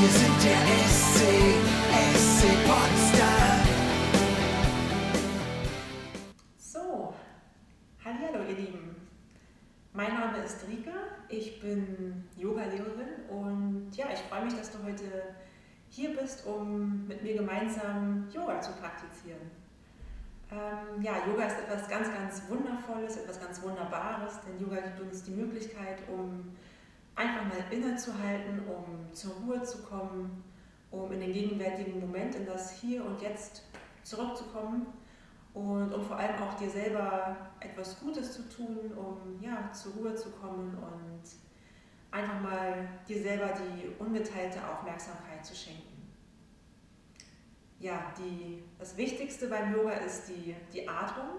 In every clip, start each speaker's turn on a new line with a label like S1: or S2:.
S1: Wir sind der SC, SC Potsdam.
S2: So, hallo ihr Lieben. Mein Name ist Rike, ich bin Yoga-Lehrerin und ja, ich freue mich, dass du heute hier bist, um mit mir gemeinsam Yoga zu praktizieren. Ähm, ja, Yoga ist etwas ganz, ganz Wundervolles, etwas ganz Wunderbares, denn Yoga gibt uns die Möglichkeit, um einfach mal innezuhalten, um zur Ruhe zu kommen, um in den gegenwärtigen Moment, in das Hier und Jetzt zurückzukommen und um vor allem auch dir selber etwas Gutes zu tun, um ja, zur Ruhe zu kommen und einfach mal dir selber die ungeteilte Aufmerksamkeit zu schenken. Ja, die, das Wichtigste beim Yoga ist die, die Atmung.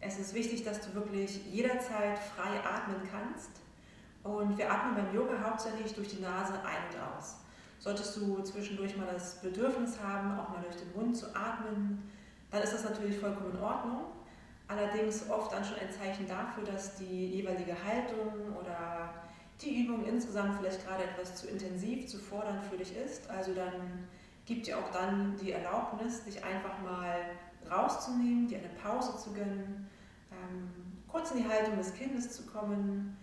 S2: Es ist wichtig, dass du wirklich jederzeit frei atmen kannst. Und wir atmen beim Yoga hauptsächlich durch die Nase ein und aus. Solltest du zwischendurch mal das Bedürfnis haben, auch mal durch den Mund zu atmen, dann ist das natürlich vollkommen in Ordnung. Allerdings oft dann schon ein Zeichen dafür, dass die jeweilige Haltung oder die Übung insgesamt vielleicht gerade etwas zu intensiv, zu fordernd für dich ist. Also dann gibt dir auch dann die Erlaubnis, dich einfach mal rauszunehmen, dir eine Pause zu gönnen, ähm, kurz in die Haltung des Kindes zu kommen,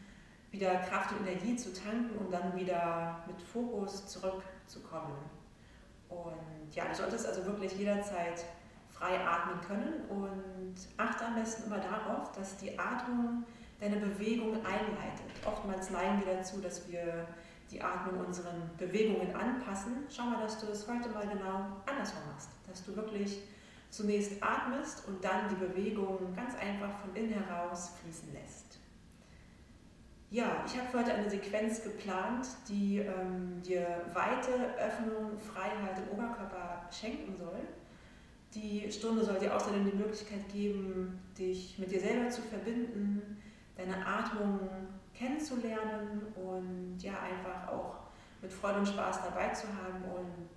S2: wieder Kraft und Energie zu tanken, um dann wieder mit Fokus zurückzukommen. Und ja, du solltest also wirklich jederzeit frei atmen können und achte am besten immer darauf, dass die Atmung deine Bewegung einleitet. Oftmals neigen wir dazu, dass wir die Atmung unseren Bewegungen anpassen. Schau mal, dass du das heute mal genau andersrum machst. Dass du wirklich zunächst atmest und dann die Bewegung ganz einfach von innen heraus fließen lässt. Ja, ich habe für heute eine Sequenz geplant, die ähm, dir weite Öffnung, Freiheit im Oberkörper schenken soll. Die Stunde soll dir außerdem die Möglichkeit geben, dich mit dir selber zu verbinden, deine Atmung kennenzulernen und ja, einfach auch mit Freude und Spaß dabei zu haben und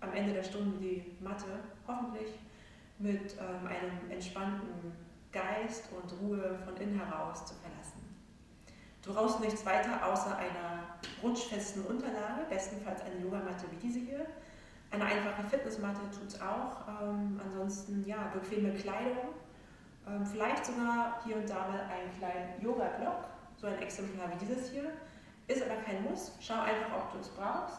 S2: am Ende der Stunde die Matte hoffentlich mit ähm, einem entspannten Geist und Ruhe von innen heraus zu verlassen. Du brauchst nichts weiter außer einer rutschfesten Unterlage, bestenfalls eine Yogamatte wie diese hier. Eine einfache Fitnessmatte tut es auch. Ähm, ansonsten ja, bequeme Kleidung. Ähm, vielleicht sogar hier und da mal einen kleinen Yoga-Block so ein Exemplar wie dieses hier. Ist aber kein Muss. Schau einfach, ob du es brauchst.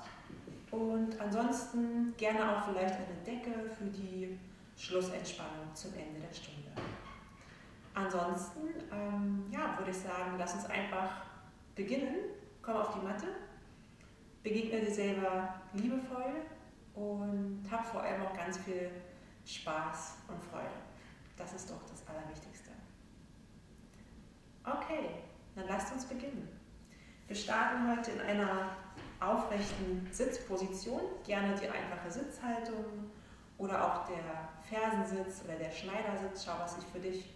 S2: Und ansonsten gerne auch vielleicht eine Decke für die Schlussentspannung zum Ende der Stunde. Ansonsten ähm, ja, würde ich sagen, lass uns einfach beginnen. Komm auf die Matte, begegne dir selber liebevoll und hab vor allem auch ganz viel Spaß und Freude. Das ist doch das Allerwichtigste. Okay, dann lasst uns beginnen. Wir starten heute in einer aufrechten Sitzposition, gerne die einfache Sitzhaltung oder auch der Fersensitz oder der Schneidersitz. Schau, was sich für dich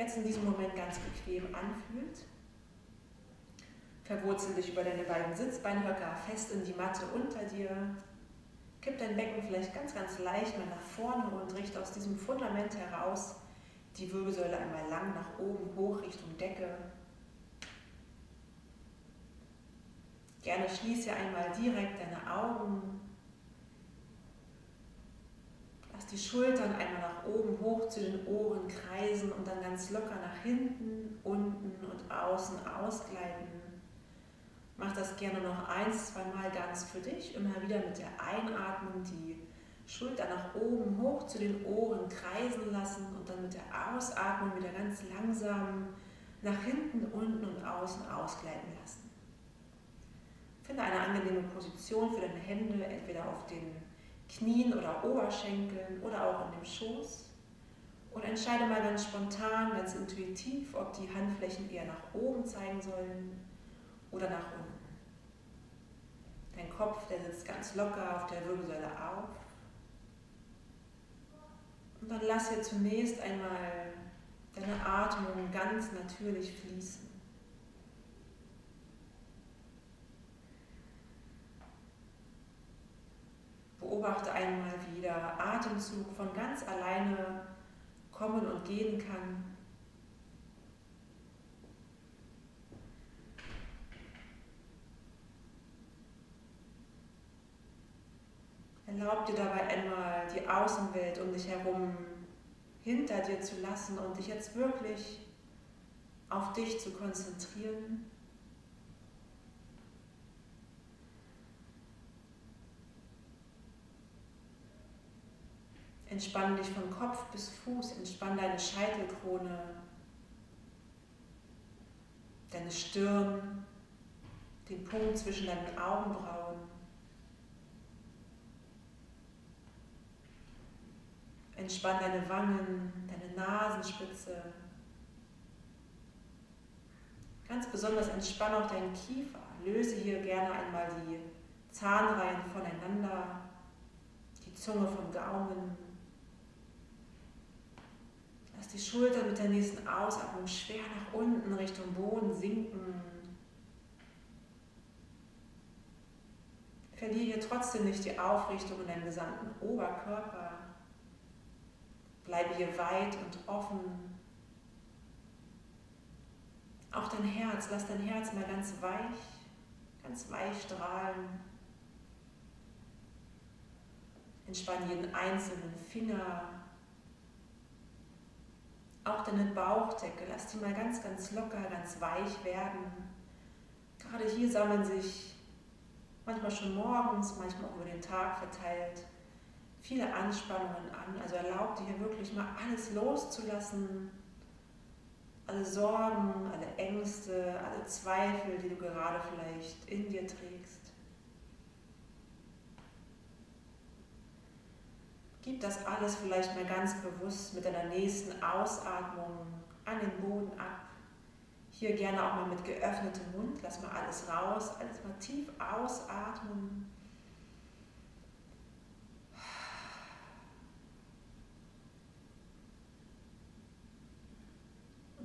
S2: jetzt in diesem Moment ganz bequem anfühlt. Verwurzel dich über deine beiden Sitzbeinhöcker fest in die Matte unter dir. Kipp dein Becken vielleicht ganz, ganz leicht mal nach vorne und richte aus diesem Fundament heraus die Wirbelsäule einmal lang nach oben hoch Richtung Decke. Gerne schließe einmal direkt deine Augen. Lass die Schultern einmal nach oben hoch zu den Ohren kreisen und dann ganz locker nach hinten, unten und außen ausgleiten. Mach das gerne noch ein, zwei Mal ganz für dich. Immer wieder mit der Einatmung die Schulter nach oben hoch zu den Ohren kreisen lassen und dann mit der Ausatmung wieder ganz langsam nach hinten, unten und außen ausgleiten lassen. Finde eine angenehme Position für deine Hände, entweder auf den Knien oder Oberschenkeln oder auch in dem Schoß. Und entscheide mal ganz spontan, ganz intuitiv, ob die Handflächen eher nach oben zeigen sollen oder nach unten. Dein Kopf, der sitzt ganz locker auf der Wirbelsäule auf. Und dann lass hier zunächst einmal deine Atmung ganz natürlich fließen. Beobachte einmal, wie der Atemzug von ganz alleine kommen und gehen kann. Erlaub dir dabei einmal die Außenwelt um dich herum hinter dir zu lassen und dich jetzt wirklich auf dich zu konzentrieren. Entspann dich von Kopf bis Fuß, entspann deine Scheitelkrone, deine Stirn, den Punkt zwischen deinen Augenbrauen. Entspann deine Wangen, deine Nasenspitze. Ganz besonders entspann auch deinen Kiefer. Löse hier gerne einmal die Zahnreihen voneinander, die Zunge vom Gaumen. Lass die Schultern mit der nächsten Ausatmung schwer nach unten Richtung Boden sinken. Verliere trotzdem nicht die Aufrichtung in deinem gesamten Oberkörper. Bleibe hier weit und offen. Auch dein Herz, lass dein Herz mal ganz weich, ganz weich strahlen. Entspann jeden einzelnen Finger. Auch deine Bauchdecke, lass die mal ganz, ganz locker, ganz weich werden. Gerade hier sammeln sich manchmal schon morgens, manchmal auch über den Tag verteilt viele Anspannungen an. Also erlaub dir hier wirklich mal alles loszulassen. Alle Sorgen, alle Ängste, alle Zweifel, die du gerade vielleicht in dir trägst. Gib das alles vielleicht mal ganz bewusst mit deiner nächsten Ausatmung an den Boden ab. Hier gerne auch mal mit geöffnetem Mund. Lass mal alles raus, alles mal tief ausatmen.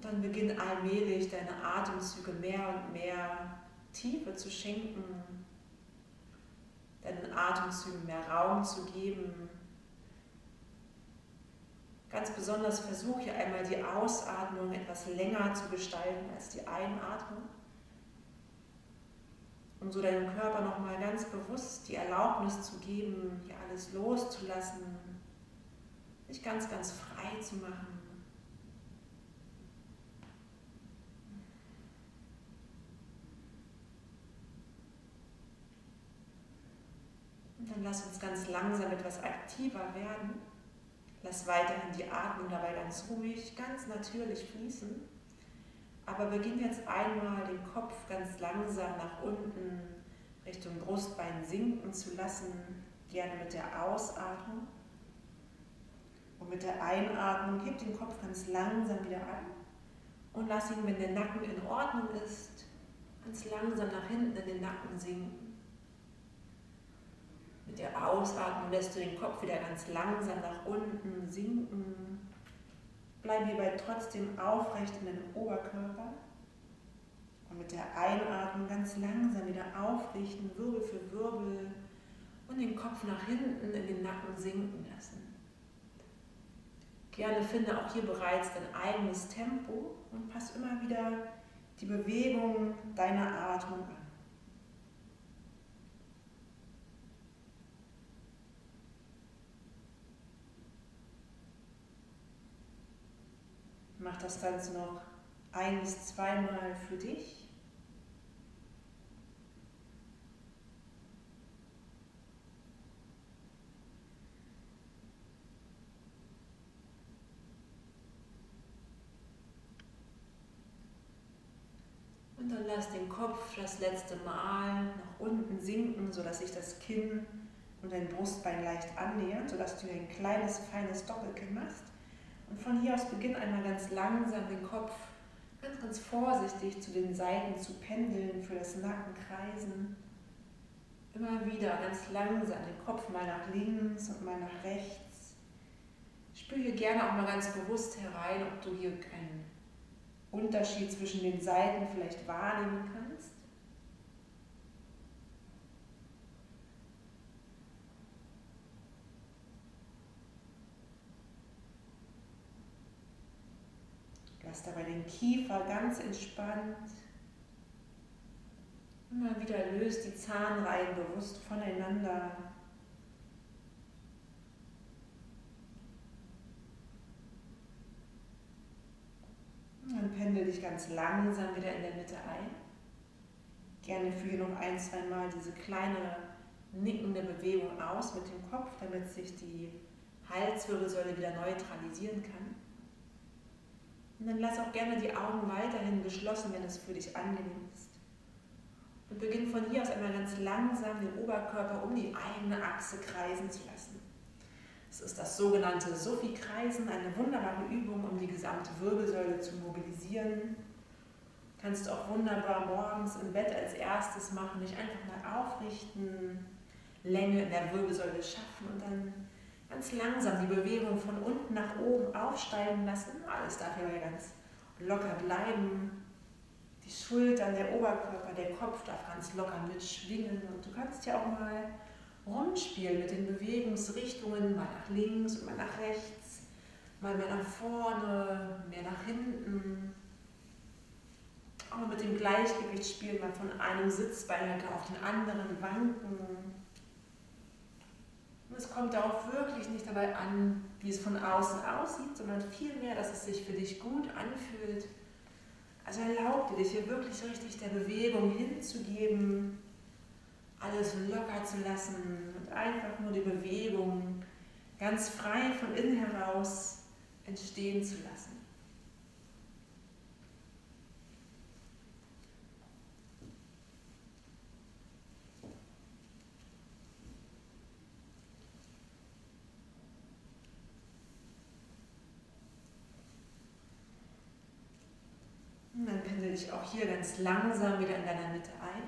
S2: dann beginn allmählich deine Atemzüge mehr und mehr Tiefe zu schenken, deinen Atemzügen mehr Raum zu geben. Ganz besonders versuche einmal die Ausatmung etwas länger zu gestalten als die Einatmung, um so deinem Körper nochmal ganz bewusst die Erlaubnis zu geben, hier alles loszulassen, sich ganz, ganz frei zu machen. Dann lass uns ganz langsam etwas aktiver werden. Lass weiterhin die Atmung dabei ganz ruhig, ganz natürlich fließen. Aber beginn jetzt einmal den Kopf ganz langsam nach unten Richtung Brustbein sinken zu lassen, gerne mit der Ausatmung. Und mit der Einatmung heb den Kopf ganz langsam wieder an und lass ihn, wenn der Nacken in Ordnung ist, ganz langsam nach hinten in den Nacken sinken. Mit der Ausatmung lässt du den Kopf wieder ganz langsam nach unten sinken. Bleib hierbei trotzdem aufrecht in deinem Oberkörper. Und mit der Einatmung ganz langsam wieder aufrichten, Wirbel für Wirbel und den Kopf nach hinten in den Nacken sinken lassen. Gerne finde auch hier bereits dein eigenes Tempo und pass immer wieder die Bewegung deiner Atmung an. Mach das Ganze noch ein bis zweimal für dich. Und dann lass den Kopf das letzte Mal nach unten sinken, sodass sich das Kinn und dein Brustbein leicht annähern, sodass du ein kleines, feines Doppelkinn machst. Und von hier aus beginn einmal ganz langsam den Kopf ganz, ganz vorsichtig zu den Seiten zu pendeln, für das Nackenkreisen. Immer wieder ganz langsam den Kopf mal nach links und mal nach rechts. Spür hier gerne auch mal ganz bewusst herein, ob du hier keinen Unterschied zwischen den Seiten vielleicht wahrnehmen kannst. Lass dabei den Kiefer ganz entspannt. Immer wieder löst die Zahnreihen bewusst voneinander. Und dann pendel dich ganz langsam wieder in der Mitte ein. Gerne führe noch ein, zwei Mal diese kleine nickende Bewegung aus mit dem Kopf, damit sich die Halswirbelsäule wieder neutralisieren kann. Und dann lass auch gerne die Augen weiterhin geschlossen, wenn es für dich angenehm ist. Und beginn von hier aus einmal ganz langsam den Oberkörper um die eigene Achse kreisen zu lassen. Es ist das sogenannte Sophie-Kreisen, eine wunderbare Übung, um die gesamte Wirbelsäule zu mobilisieren. Kannst du auch wunderbar morgens im Bett als erstes machen, dich einfach mal aufrichten, Länge in der Wirbelsäule schaffen und dann ganz langsam die Bewegung von unten nach oben aufsteigen lassen. Alles darf hier ganz locker bleiben. Die Schultern, der Oberkörper, der Kopf darf ganz locker mitschwingen und du kannst ja auch mal rumspielen mit den Bewegungsrichtungen, mal nach links und mal nach rechts, mal mehr nach vorne, mehr nach hinten. Auch mit dem Gleichgewicht spielen, mal von einem Sitzbein auf den anderen wanken. Und es kommt darauf wirklich nicht dabei an, wie es von außen aussieht, sondern vielmehr, dass es sich für dich gut anfühlt. Also erlaub dir, dich hier wirklich richtig der Bewegung hinzugeben, alles locker zu lassen und einfach nur die Bewegung ganz frei von innen heraus entstehen zu lassen. Und dann pendel dich auch hier ganz langsam wieder in deiner Mitte ein.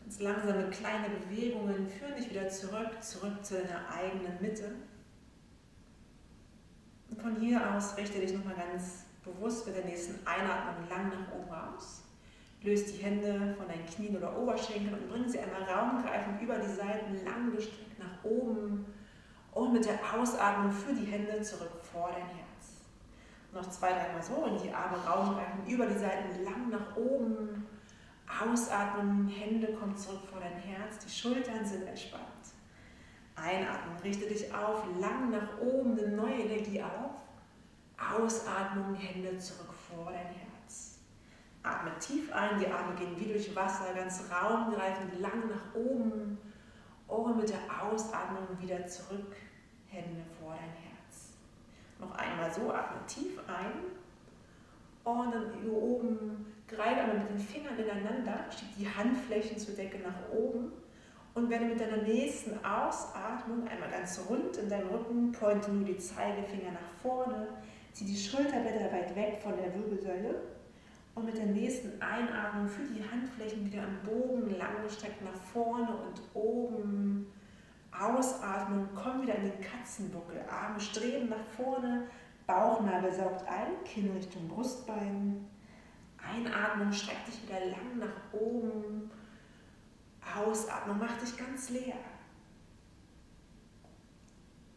S2: Ganz langsame kleine Bewegungen führen dich wieder zurück, zurück zu deiner eigenen Mitte. Und von hier aus richte dich nochmal ganz bewusst mit der nächsten Einatmung lang nach oben raus. Löst die Hände von deinen Knien oder Oberschenkeln und bring sie einmal raumgreifend über die Seiten lang gestreckt nach oben und mit der Ausatmung für die Hände zurück vor dein Herz. Noch zwei, dreimal so und die Arme raumgreifend über die Seiten lang nach oben Ausatmen, Hände kommen zurück vor dein Herz, die Schultern sind entspannt. Einatmen, richte dich auf, lang nach oben, eine neue Energie auf. Ausatmung, Hände zurück vor dein Herz. Atme tief ein, die Arme gehen wie durch Wasser, ganz raumgreifend, lang nach oben. Und mit der Ausatmung wieder zurück, Hände vor dein Herz. Noch einmal so, atme tief ein. Und dann hier oben Greife einmal mit den Fingern ineinander, schieb die Handflächen zur Decke nach oben und werde mit deiner nächsten Ausatmung einmal ganz rund in deinem Rücken, pointe nur die Zeigefinger nach vorne, zieh die Schulterblätter weit weg von der Wirbelsäule und mit der nächsten Einatmung führ die Handflächen wieder am Bogen langgestreckt nach vorne und oben. Ausatmung, komm wieder in den Katzenbuckel, Arme streben nach vorne, Bauchnabel saugt ein, Kinn Richtung Brustbein. Einatmen, streck dich wieder lang nach oben. Ausatmen, mach dich ganz leer.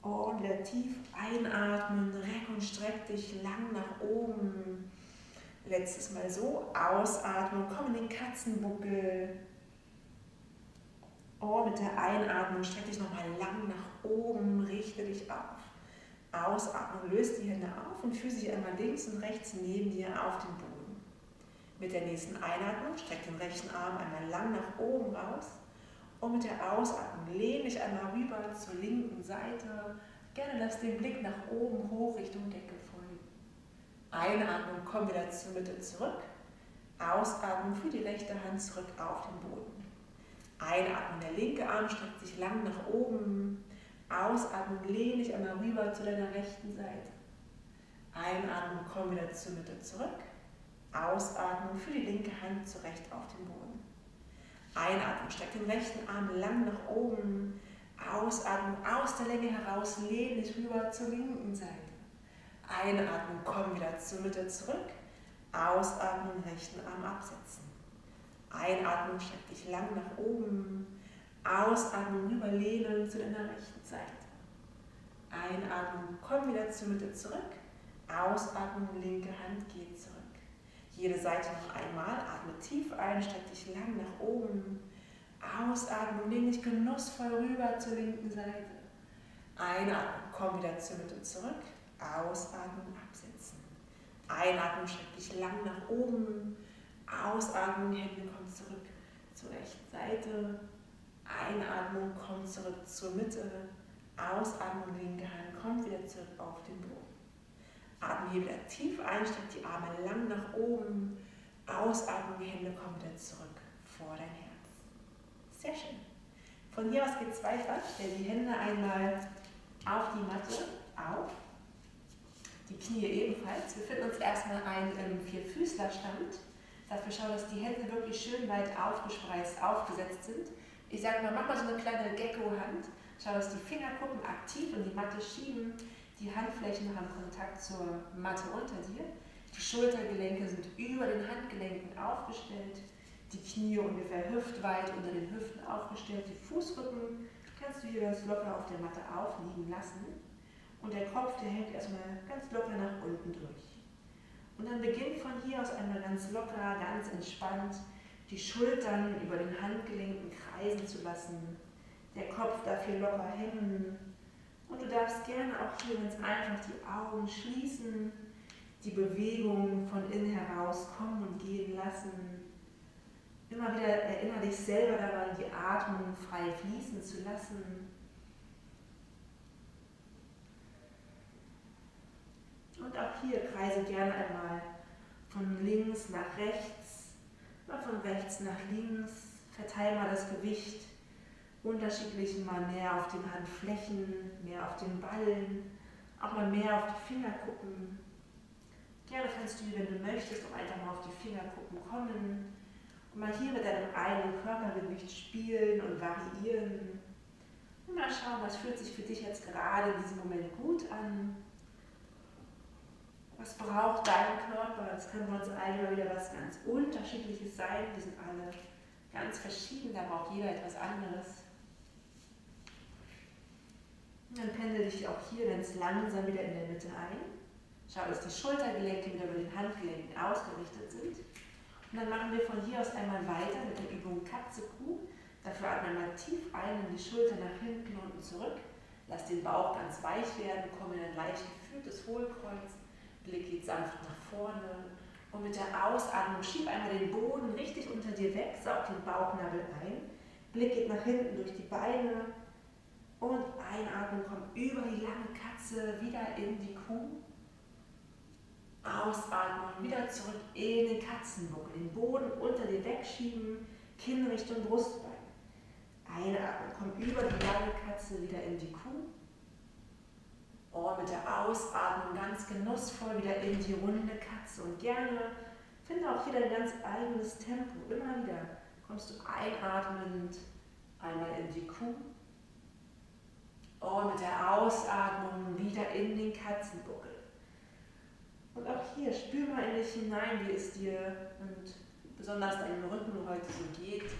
S2: Und wieder tief einatmen, reck und streck dich lang nach oben. Letztes Mal so, ausatmen, komm in den Katzenbuckel. Oh, mit der Einatmung streck dich nochmal lang nach oben, richte dich auf. Ausatmen, löst die Hände auf und führe sie einmal links und rechts neben dir auf den Boden. Mit der nächsten Einatmung streck den rechten Arm einmal lang nach oben raus und mit der Ausatmung lehne dich einmal rüber zur linken Seite. Gerne lass den Blick nach oben hoch Richtung Decke folgen. Einatmung, komm wieder zur Mitte zurück. Ausatmen für die rechte Hand zurück auf den Boden. Einatmen, der linke Arm streckt sich lang nach oben. Ausatmen, lehne dich einmal rüber zu deiner rechten Seite. Einatmen, komm wieder zur Mitte zurück. Ausatmen für die linke Hand zurecht auf den Boden. Einatmen, streck den rechten Arm lang nach oben. Ausatmen, aus der Länge heraus, lehne dich rüber zur linken Seite. Einatmen, komm wieder zur Mitte zurück. Ausatmen, rechten Arm absetzen. Einatmen, streck dich lang nach oben. Ausatmen, rüberlehnen zu deiner rechten Seite. Einatmen, komm wieder zur Mitte zurück. Ausatmen, linke Hand geht zurück. Jede Seite noch einmal. Atme tief ein, streck dich lang nach oben. Ausatmen, lehn dich genussvoll rüber zur linken Seite. Einatmen, komm wieder zur Mitte zurück. Ausatmen, absetzen. Einatmung streck dich lang nach oben. Ausatmung, Hände kommen zurück zur rechten Seite. Einatmung, kommt zurück zur Mitte. Ausatmung, linke Hand kommt wieder zurück auf den Boden. Atme hier wieder tief ein, streck die Arme lang nach oben. Ausatmung, die Hände kommen wieder zurück vor dein Herz. Sehr schön. Von hier aus geht es weiter. Stell die Hände einmal auf die Matte auf. Die Knie ebenfalls. Wir finden uns erstmal ein im Vierfüßlerstand. Dafür schau, dass die Hände wirklich schön weit aufgespreizt, aufgesetzt sind. Ich sage mal, mach mal so eine kleine Gecko-Hand. Schau, dass die Fingerkuppen aktiv in die Matte schieben. Die Handflächen haben Kontakt zur Matte unter dir. Die Schultergelenke sind über den Handgelenken aufgestellt. Die Knie ungefähr hüftweit unter den Hüften aufgestellt. Die Fußrücken kannst du hier ganz locker auf der Matte aufliegen lassen. Und der Kopf, der hängt erstmal ganz locker nach unten durch. Und dann beginnt von hier aus einmal ganz locker, ganz entspannt, die Schultern über den Handgelenken kreisen zu lassen. Der Kopf darf hier locker hängen. Und du darfst gerne auch hier ganz einfach die Augen schließen, die Bewegung von innen heraus kommen und gehen lassen. Immer wieder erinnere dich selber daran, die Atmung frei fließen zu lassen. Und auch hier kreise gerne einmal von links nach rechts, mal von rechts nach links. Verteile mal das Gewicht unterschiedlich, mal mehr auf den Handflächen, mehr auf den Ballen, auch mal mehr auf die Fingerkuppen. Gerne kannst du, wenn du möchtest, auch einfach mal auf die Fingerkuppen kommen und mal hier mit deinem eigenen Körpergewicht spielen und variieren. Und mal schauen, was fühlt sich für dich jetzt gerade in diesem Moment gut an. Was braucht dein Körper? Das kann bei uns allen mal wieder was ganz Unterschiedliches sein. Wir sind alle ganz verschieden, da braucht jeder etwas anderes. Und dann pendel dich auch hier ganz langsam wieder in der Mitte ein. Schau, dass die Schultergelenke wieder über den Handgelenken ausgerichtet sind. Und dann machen wir von hier aus einmal weiter mit der Übung Katze-Kuh. Dafür atmen wir mal tief ein, in die Schulter nach hinten, unten zurück. Lass den Bauch ganz weich werden, komm in ein leicht gefühltes Hohlkreuz. Blick geht sanft nach vorne. Und mit der Ausatmung schieb einmal den Boden richtig unter dir weg, saug den Bauchnabel ein. Blick geht nach hinten durch die Beine. Und einatmen, komm über die lange Katze wieder in die Kuh. Ausatmen, wieder zurück in den Katzenbuckel, den Boden unter dir wegschieben, Kinn Richtung Brustbein. Einatmen, komm über die lange Katze wieder in die Kuh. Oh, mit der Ausatmung ganz genussvoll wieder in die runde Katze und gerne finde auch hier dein ganz eigenes Tempo. Immer wieder kommst du einatmend einmal in die Kuh. Oh, mit der Ausatmung wieder in den Katzenbuckel. Und auch hier, spür mal in dich hinein, wie es dir und besonders deinem Rücken heute so geht.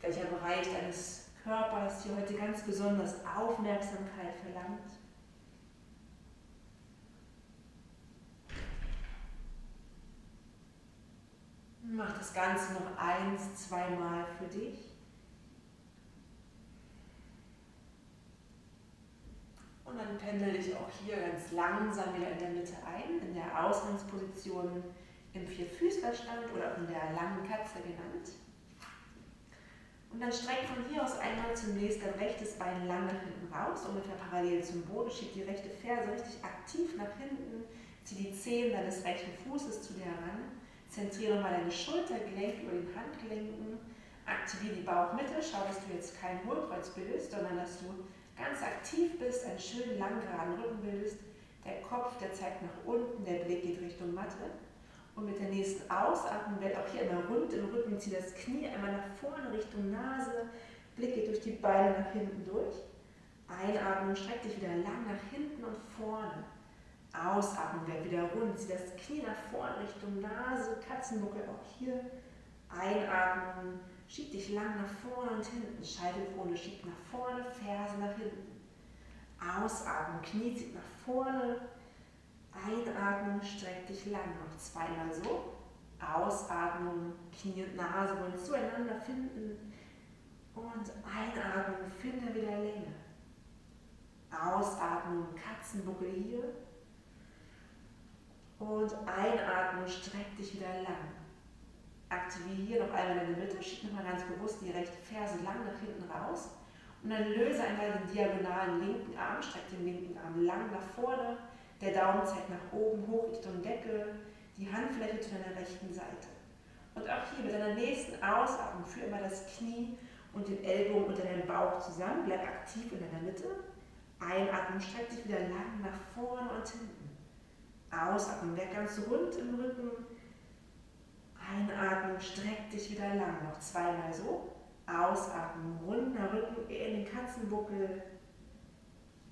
S2: Welcher Bereich deines Körpers hier heute ganz besonders Aufmerksamkeit verlangt. Mach das Ganze noch eins, zweimal für dich. Und dann pendel dich auch hier ganz langsam wieder in der Mitte ein, in der Ausgangsposition im Vierfüßlerstand oder in der langen Katze genannt. Und dann streck von hier aus einmal zunächst dein rechtes Bein lang nach hinten raus, ungefähr parallel zum Boden. Schieb die rechte Ferse richtig aktiv nach hinten. Zieh die Zehen deines rechten Fußes zu dir heran. Zentriere nochmal deine Schultergelenke über den Handgelenken. Aktiviere die Bauchmitte. Schau, dass du jetzt kein Hohlkreuz bildest, sondern dass du ganz aktiv bist, einen schönen langen geraden Rücken bildest. Der Kopf, der zeigt nach unten, der Blick geht Richtung Matte. Und mit der nächsten Ausatmung wird auch hier immer rund im Rücken, zieh das Knie einmal nach vorne Richtung Nase, Blick geht durch die Beine nach hinten durch. Einatmung, streck dich wieder lang nach hinten und vorne. Ausatmen, werd wieder rund, zieh das Knie nach vorne Richtung Nase, Katzenbuckel auch hier. Einatmen, schieb dich lang nach vorne und hinten, Scheitelkrone schiebt nach vorne, Ferse nach hinten. Ausatmen, Knie zieht nach vorne, Einatmen, streck dich lang, noch zweimal so. Ausatmen, Knie und Nase wollen zueinander finden. Und einatmen, finde wieder Länge. Ausatmen, Katzenbuckel hier. Und einatmen, streck dich wieder lang. Aktiviere hier noch einmal in der Mitte, schieb nochmal ganz bewusst die rechte Ferse lang nach hinten raus. Und dann löse einmal den diagonalen linken Arm, streck den linken Arm lang nach vorne, der Daumen zeigt nach oben, hoch Richtung Decke, die Handfläche zu deiner rechten Seite. Und auch hier mit deiner nächsten Ausatmung führe immer das Knie und den Ellbogen unter deinem Bauch zusammen, bleib aktiv in deiner Mitte. Einatmen, streck dich wieder lang nach vorne und hinten. Ausatmen, werd ganz rund im Rücken. Einatmen, streck dich wieder lang. Noch zweimal so. Ausatmen, runder Rücken in den Katzenbuckel.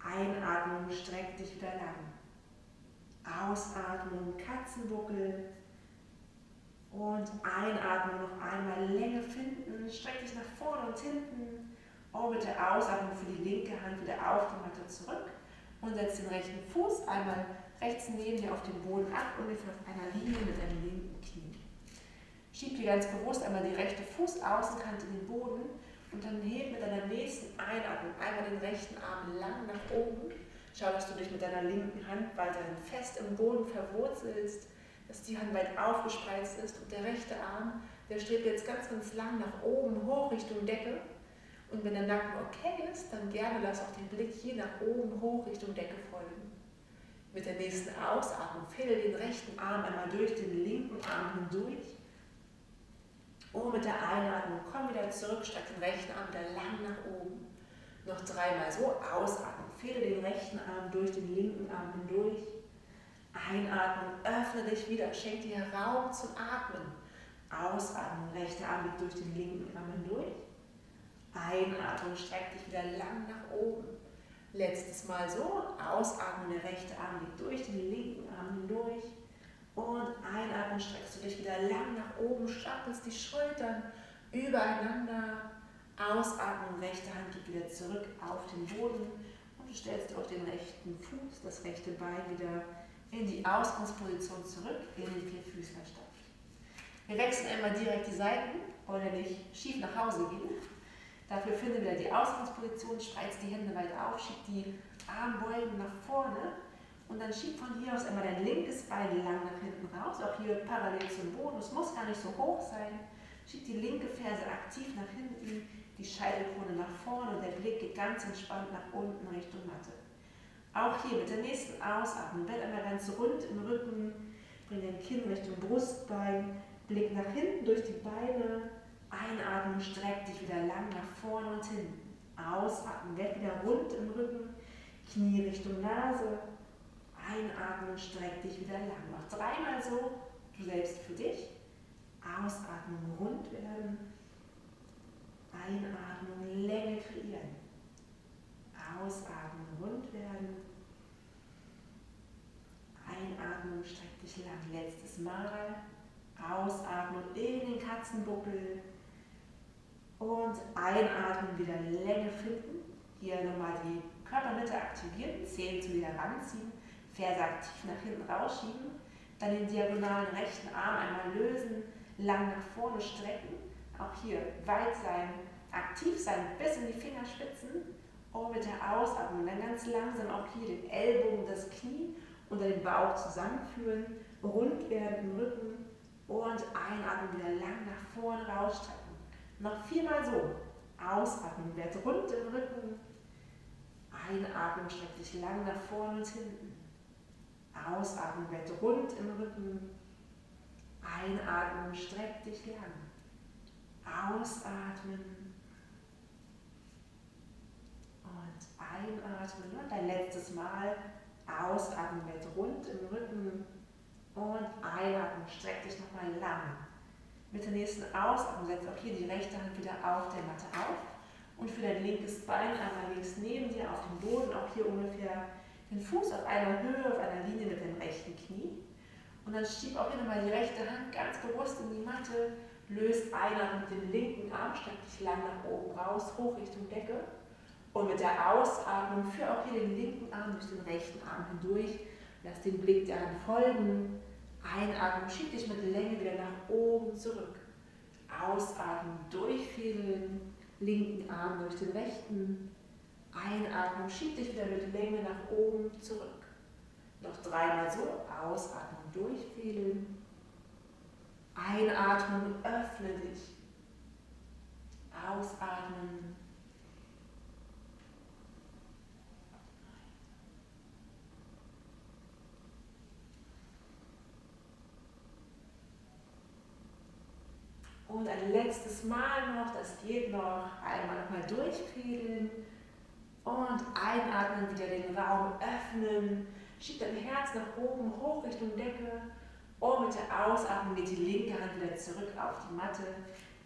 S2: Einatmen, streck dich wieder lang. Ausatmen, Katzenbuckel. Und einatmen, noch einmal Länge finden. Streck dich nach vorne und hinten. Und mit der Ausatmung für die linke Hand wieder auf die Matte zurück. Und setz den rechten Fuß einmal rechts neben dir auf den Boden ab, ungefähr auf einer Linie mit deinem linken Knie. Schieb dir ganz bewusst einmal die rechte Fußaußenkante in den Boden und dann heb mit deiner nächsten Einatmung einmal den rechten Arm lang nach oben. Schau, dass du dich mit deiner linken Hand weiterhin fest im Boden verwurzelst, dass die Hand weit aufgespreizt ist und der rechte Arm, der strebt jetzt ganz, ganz lang nach oben, hoch Richtung Decke. Und wenn der Nacken okay ist, dann gerne lass auch den Blick hier nach oben, hoch Richtung Decke folgen. Mit der nächsten Ausatmung fädel den rechten Arm einmal durch den linken Arm hindurch. Und mit der Einatmung komm wieder zurück, streck den rechten Arm wieder lang nach oben. Noch dreimal so, ausatmen, fädel den rechten Arm durch den linken Arm hindurch. Einatmen, öffne dich wieder, schenk dir Raum zum Atmen. Ausatmen, rechter Arm liegt durch den linken Arm hindurch. Einatmen, streck dich wieder lang nach oben. Letztes Mal so, ausatmen, der rechte Arm liegt durch den linken Arm hindurch. Und einatmen, streckst du dich wieder lang nach oben, stapelst die Schultern übereinander. Ausatmen, rechte Hand geht wieder zurück auf den Boden und du stellst auch den rechten Fuß, das rechte Bein wieder in die Ausgangsposition zurück, in den Vierfüßlerstand. Wir wechseln einmal direkt die Seiten oder nicht schief nach Hause gehen. Dafür finde wieder die Ausgangsposition, spreiz die Hände weit auf, schieb die Armbeugen nach vorne und dann schieb von hier aus einmal dein linkes Bein lang nach hinten raus, auch hier parallel zum Boden. Es muss gar nicht so hoch sein. Schieb die linke Ferse aktiv nach hinten, die Scheitelkrone nach vorne und der Blick geht ganz entspannt nach unten Richtung Matte. Auch hier mit der nächsten Ausatmung, werd einmal ganz rund im Rücken, bring den Kinn Richtung Brustbein, Blick nach hinten durch die Beine, einatmen, streck dich wieder lang nach vorne und hinten. Ausatmen, werd wieder rund im Rücken, Knie Richtung Nase, einatmen, streck dich wieder lang. Mach dreimal so, du selbst für dich. Ausatmen, rund werden. Einatmen, Länge kreieren. Ausatmen, rund werden. Einatmen, streck dich lang. Letztes Mal. Ausatmen in den Katzenbuckel. Und einatmen, wieder Länge finden. Hier nochmal die Körpermitte aktivieren, Zehen zu wieder ranziehen, Ferse aktiv nach hinten rausschieben. Dann den diagonalen rechten Arm einmal lösen, lang nach vorne strecken. Auch hier weit sein, aktiv sein bis in die Fingerspitzen. Und mit der Ausatmung dann ganz langsam auch hier den Ellbogen, das Knie unter den Bauch zusammenführen, rund werden im Rücken und einatmen, wieder lang nach vorne rausstrecken. Noch viermal so. Ausatmen, werd rund im Rücken. Einatmen, streck dich lang nach vorne und hinten. Ausatmen, werd rund im Rücken. Einatmen, streck dich lang. Ausatmen. Und einatmen. Und dein letztes Mal. Ausatmen, werd rund im Rücken. Und einatmen, streck dich nochmal lang. Mit der nächsten Ausatmung setz auch hier die rechte Hand wieder auf der Matte auf. Und für dein linkes Bein einmal links neben dir auf dem Boden, auch hier ungefähr den Fuß auf einer Höhe, auf einer Linie mit dem rechten Knie. Und dann schieb auch hier nochmal die rechte Hand ganz bewusst in die Matte, löst einer mit dem linken Arm, streck dich lang nach oben raus, hoch Richtung Decke. Und mit der Ausatmung führ auch hier den linken Arm durch den rechten Arm hindurch. Lass den Blick der Hand folgen. Einatmen, schieb dich mit Länge wieder nach oben zurück. Ausatmen, durchfädeln, linken Arm durch den rechten. Einatmen, schieb dich wieder mit Länge nach oben zurück. Noch dreimal so, ausatmen, durchfädeln. Einatmen, öffne dich. Ausatmen. Und ein letztes Mal noch, das geht noch. Einmal nochmal durchfädeln und einatmen, wieder den Raum öffnen. Schieb dein Herz nach oben, hoch Richtung Decke. Und mit der Ausatmung geht die linke Hand wieder zurück auf die Matte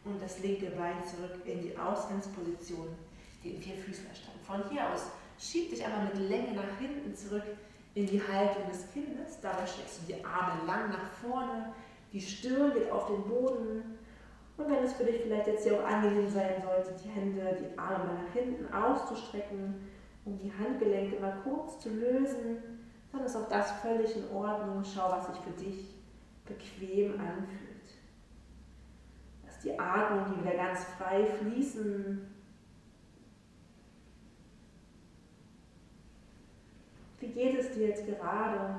S2: und das linke Bein zurück in die Ausgangsposition, den Vierfüßlerstand. Von hier aus schieb dich einmal mit Länge nach hinten zurück in die Haltung des Kindes. Dabei steckst du die Arme lang nach vorne, die Stirn geht auf den Boden. Und wenn es für dich vielleicht jetzt hier auch angenehm sein sollte, die Hände, die Arme mal nach hinten auszustrecken, um die Handgelenke mal kurz zu lösen, dann ist auch das völlig in Ordnung. Schau, was sich für dich bequem anfühlt. Lass die Atmung wieder ganz frei fließen. Wie geht es dir jetzt gerade?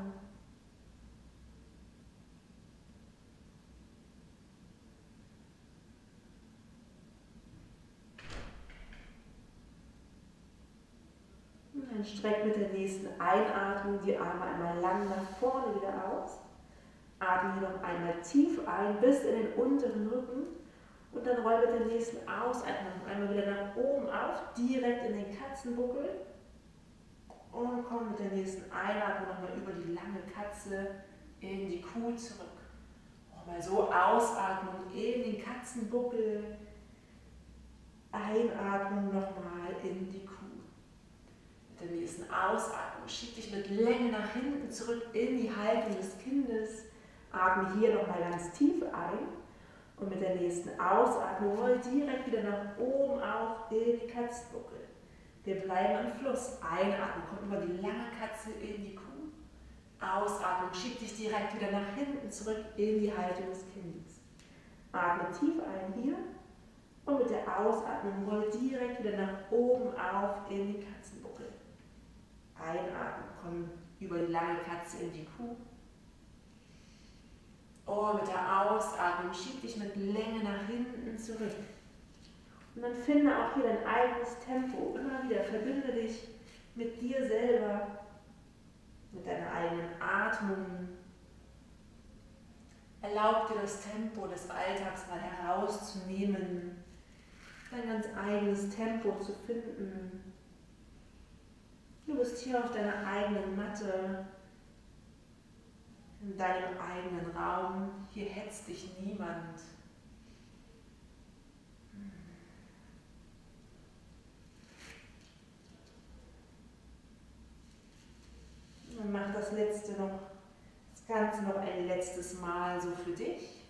S2: Dann streck mit der nächsten Einatmung die Arme einmal lang nach vorne wieder aus. Atme hier noch einmal tief ein bis in den unteren Rücken und dann roll mit der nächsten Ausatmung einmal wieder nach oben auf, direkt in den Katzenbuckel und komm mit der nächsten Einatmung nochmal über die lange Katze in die Kuh zurück. Nochmal so Ausatmung in den Katzenbuckel, Einatmung nochmal in die Kuh. Der nächsten Ausatmung schieb dich mit Länge nach hinten zurück in die Haltung des Kindes. Atme hier nochmal ganz tief ein und mit der nächsten Ausatmung roll direkt wieder nach oben auf in die Katzenbuckel. Wir bleiben im Fluss. Einatmen, komm über die lange Katze in die Kuh. Ausatmung, schieb dich direkt wieder nach hinten zurück in die Haltung des Kindes. Atme tief ein hier und mit der Ausatmung roll direkt wieder nach oben auf in die Katzenbuckel. Einatmen, komm über die lange Katze in die Kuh. Oh, mit der Ausatmung schieb dich mit Länge nach hinten zurück. Und dann finde auch hier dein eigenes Tempo. Immer wieder verbinde dich mit dir selber, mit deiner eigenen Atmung. Erlaub dir das Tempo des Alltags mal herauszunehmen, dein ganz eigenes Tempo zu finden. Du bist hier auf deiner eigenen Matte in deinem eigenen Raum. Hier hetzt dich niemand. Und mach das letzte noch, das Ganze noch ein letztes Mal so für dich.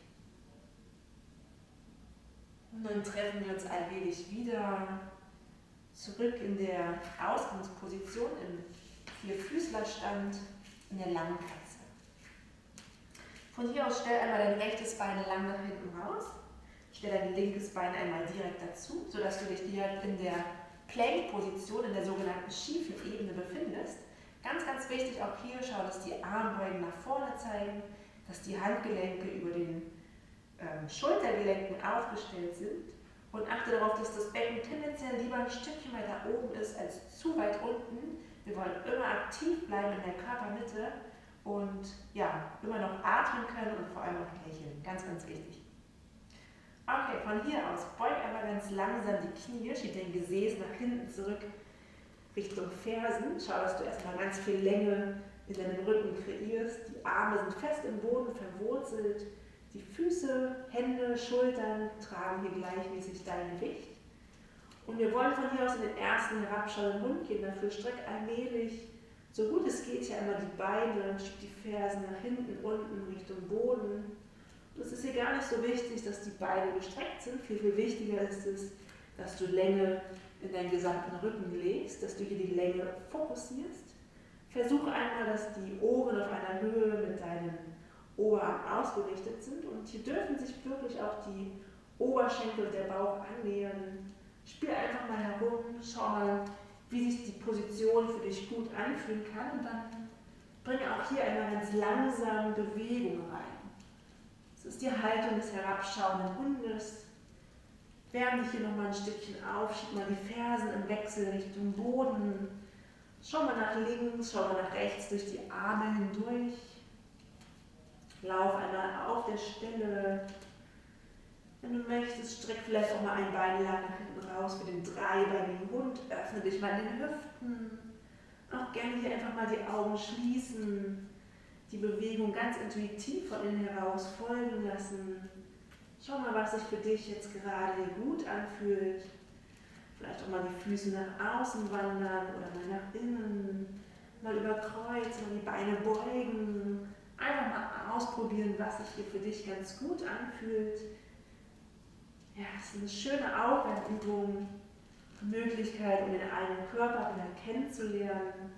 S2: Und dann treffen wir uns allmählich wieder zurück in der Ausgangsposition im Vierfüßlerstand in der langen von hier aus stell einmal dein rechtes Bein lang nach hinten raus. Stell dein linkes Bein einmal direkt dazu, sodass du dich direkt in der Plank-Position, in der sogenannten schiefen Ebene befindest. Ganz, ganz wichtig auch hier, schau, dass die Armbeugen nach vorne zeigen, dass die Handgelenke über den ähm, Schultergelenken aufgestellt sind und achte darauf, dass das Becken tendenziell lieber ein Stückchen weiter oben ist als zu weit unten. Wir wollen immer aktiv bleiben in der Körpermitte und ja, immer noch atmen können und vor allem auch lächeln. Ganz, ganz wichtig. Okay, von hier aus beug einmal ganz langsam die Knie, schieb dein Gesäß nach hinten zurück Richtung Fersen. Schau, dass du erstmal ganz viel Länge in deinem Rücken kreierst. Die Arme sind fest im Boden verwurzelt. Die Füße, Hände, Schultern tragen hier gleichmäßig dein Gewicht. Und wir wollen von hier aus in den ersten herabschauenden Hund gehen. Dafür streck allmählich so gut es geht, ja immer die Beine, die Fersen nach hinten, unten Richtung Boden. Und es ist hier gar nicht so wichtig, dass die Beine gestreckt sind. Viel, viel wichtiger ist es, dass du Länge in deinen gesamten Rücken legst, dass du hier die Länge fokussierst. Versuche einmal, dass die Ohren auf einer Höhe mit deinen Oberarm ausgerichtet sind und hier dürfen sich wirklich auch die Oberschenkel und der Bauch annähern. Spiel einfach mal herum, schau mal, wie sich die Position für dich gut anfühlen kann und dann Bringe auch hier einmal ganz langsam Bewegung rein. Das ist die Haltung des herabschauenden Hundes. Wärm dich hier nochmal ein Stückchen auf, schieb mal die Fersen im Wechsel Richtung Boden. Schau mal nach links, schau mal nach rechts durch die Arme hindurch. Lauf einmal auf der Stelle. Wenn du möchtest, streck vielleicht auch mal ein Bein lang nach hinten raus für den dreibeinigen Hund. Öffne dich mal in den Hüften. Auch gerne hier einfach mal die Augen schließen. Die Bewegung ganz intuitiv von innen heraus folgen lassen. Schau mal, was sich für dich jetzt gerade gut anfühlt. Vielleicht auch mal die Füße nach außen wandern oder mal nach innen. Mal über Kreuz, mal die Beine beugen. Einfach mal ausprobieren, was sich hier für dich ganz gut anfühlt. Ja, es ist eine schöne Aufwärmübung. Möglichkeit, um den eigenen Körper wieder kennenzulernen.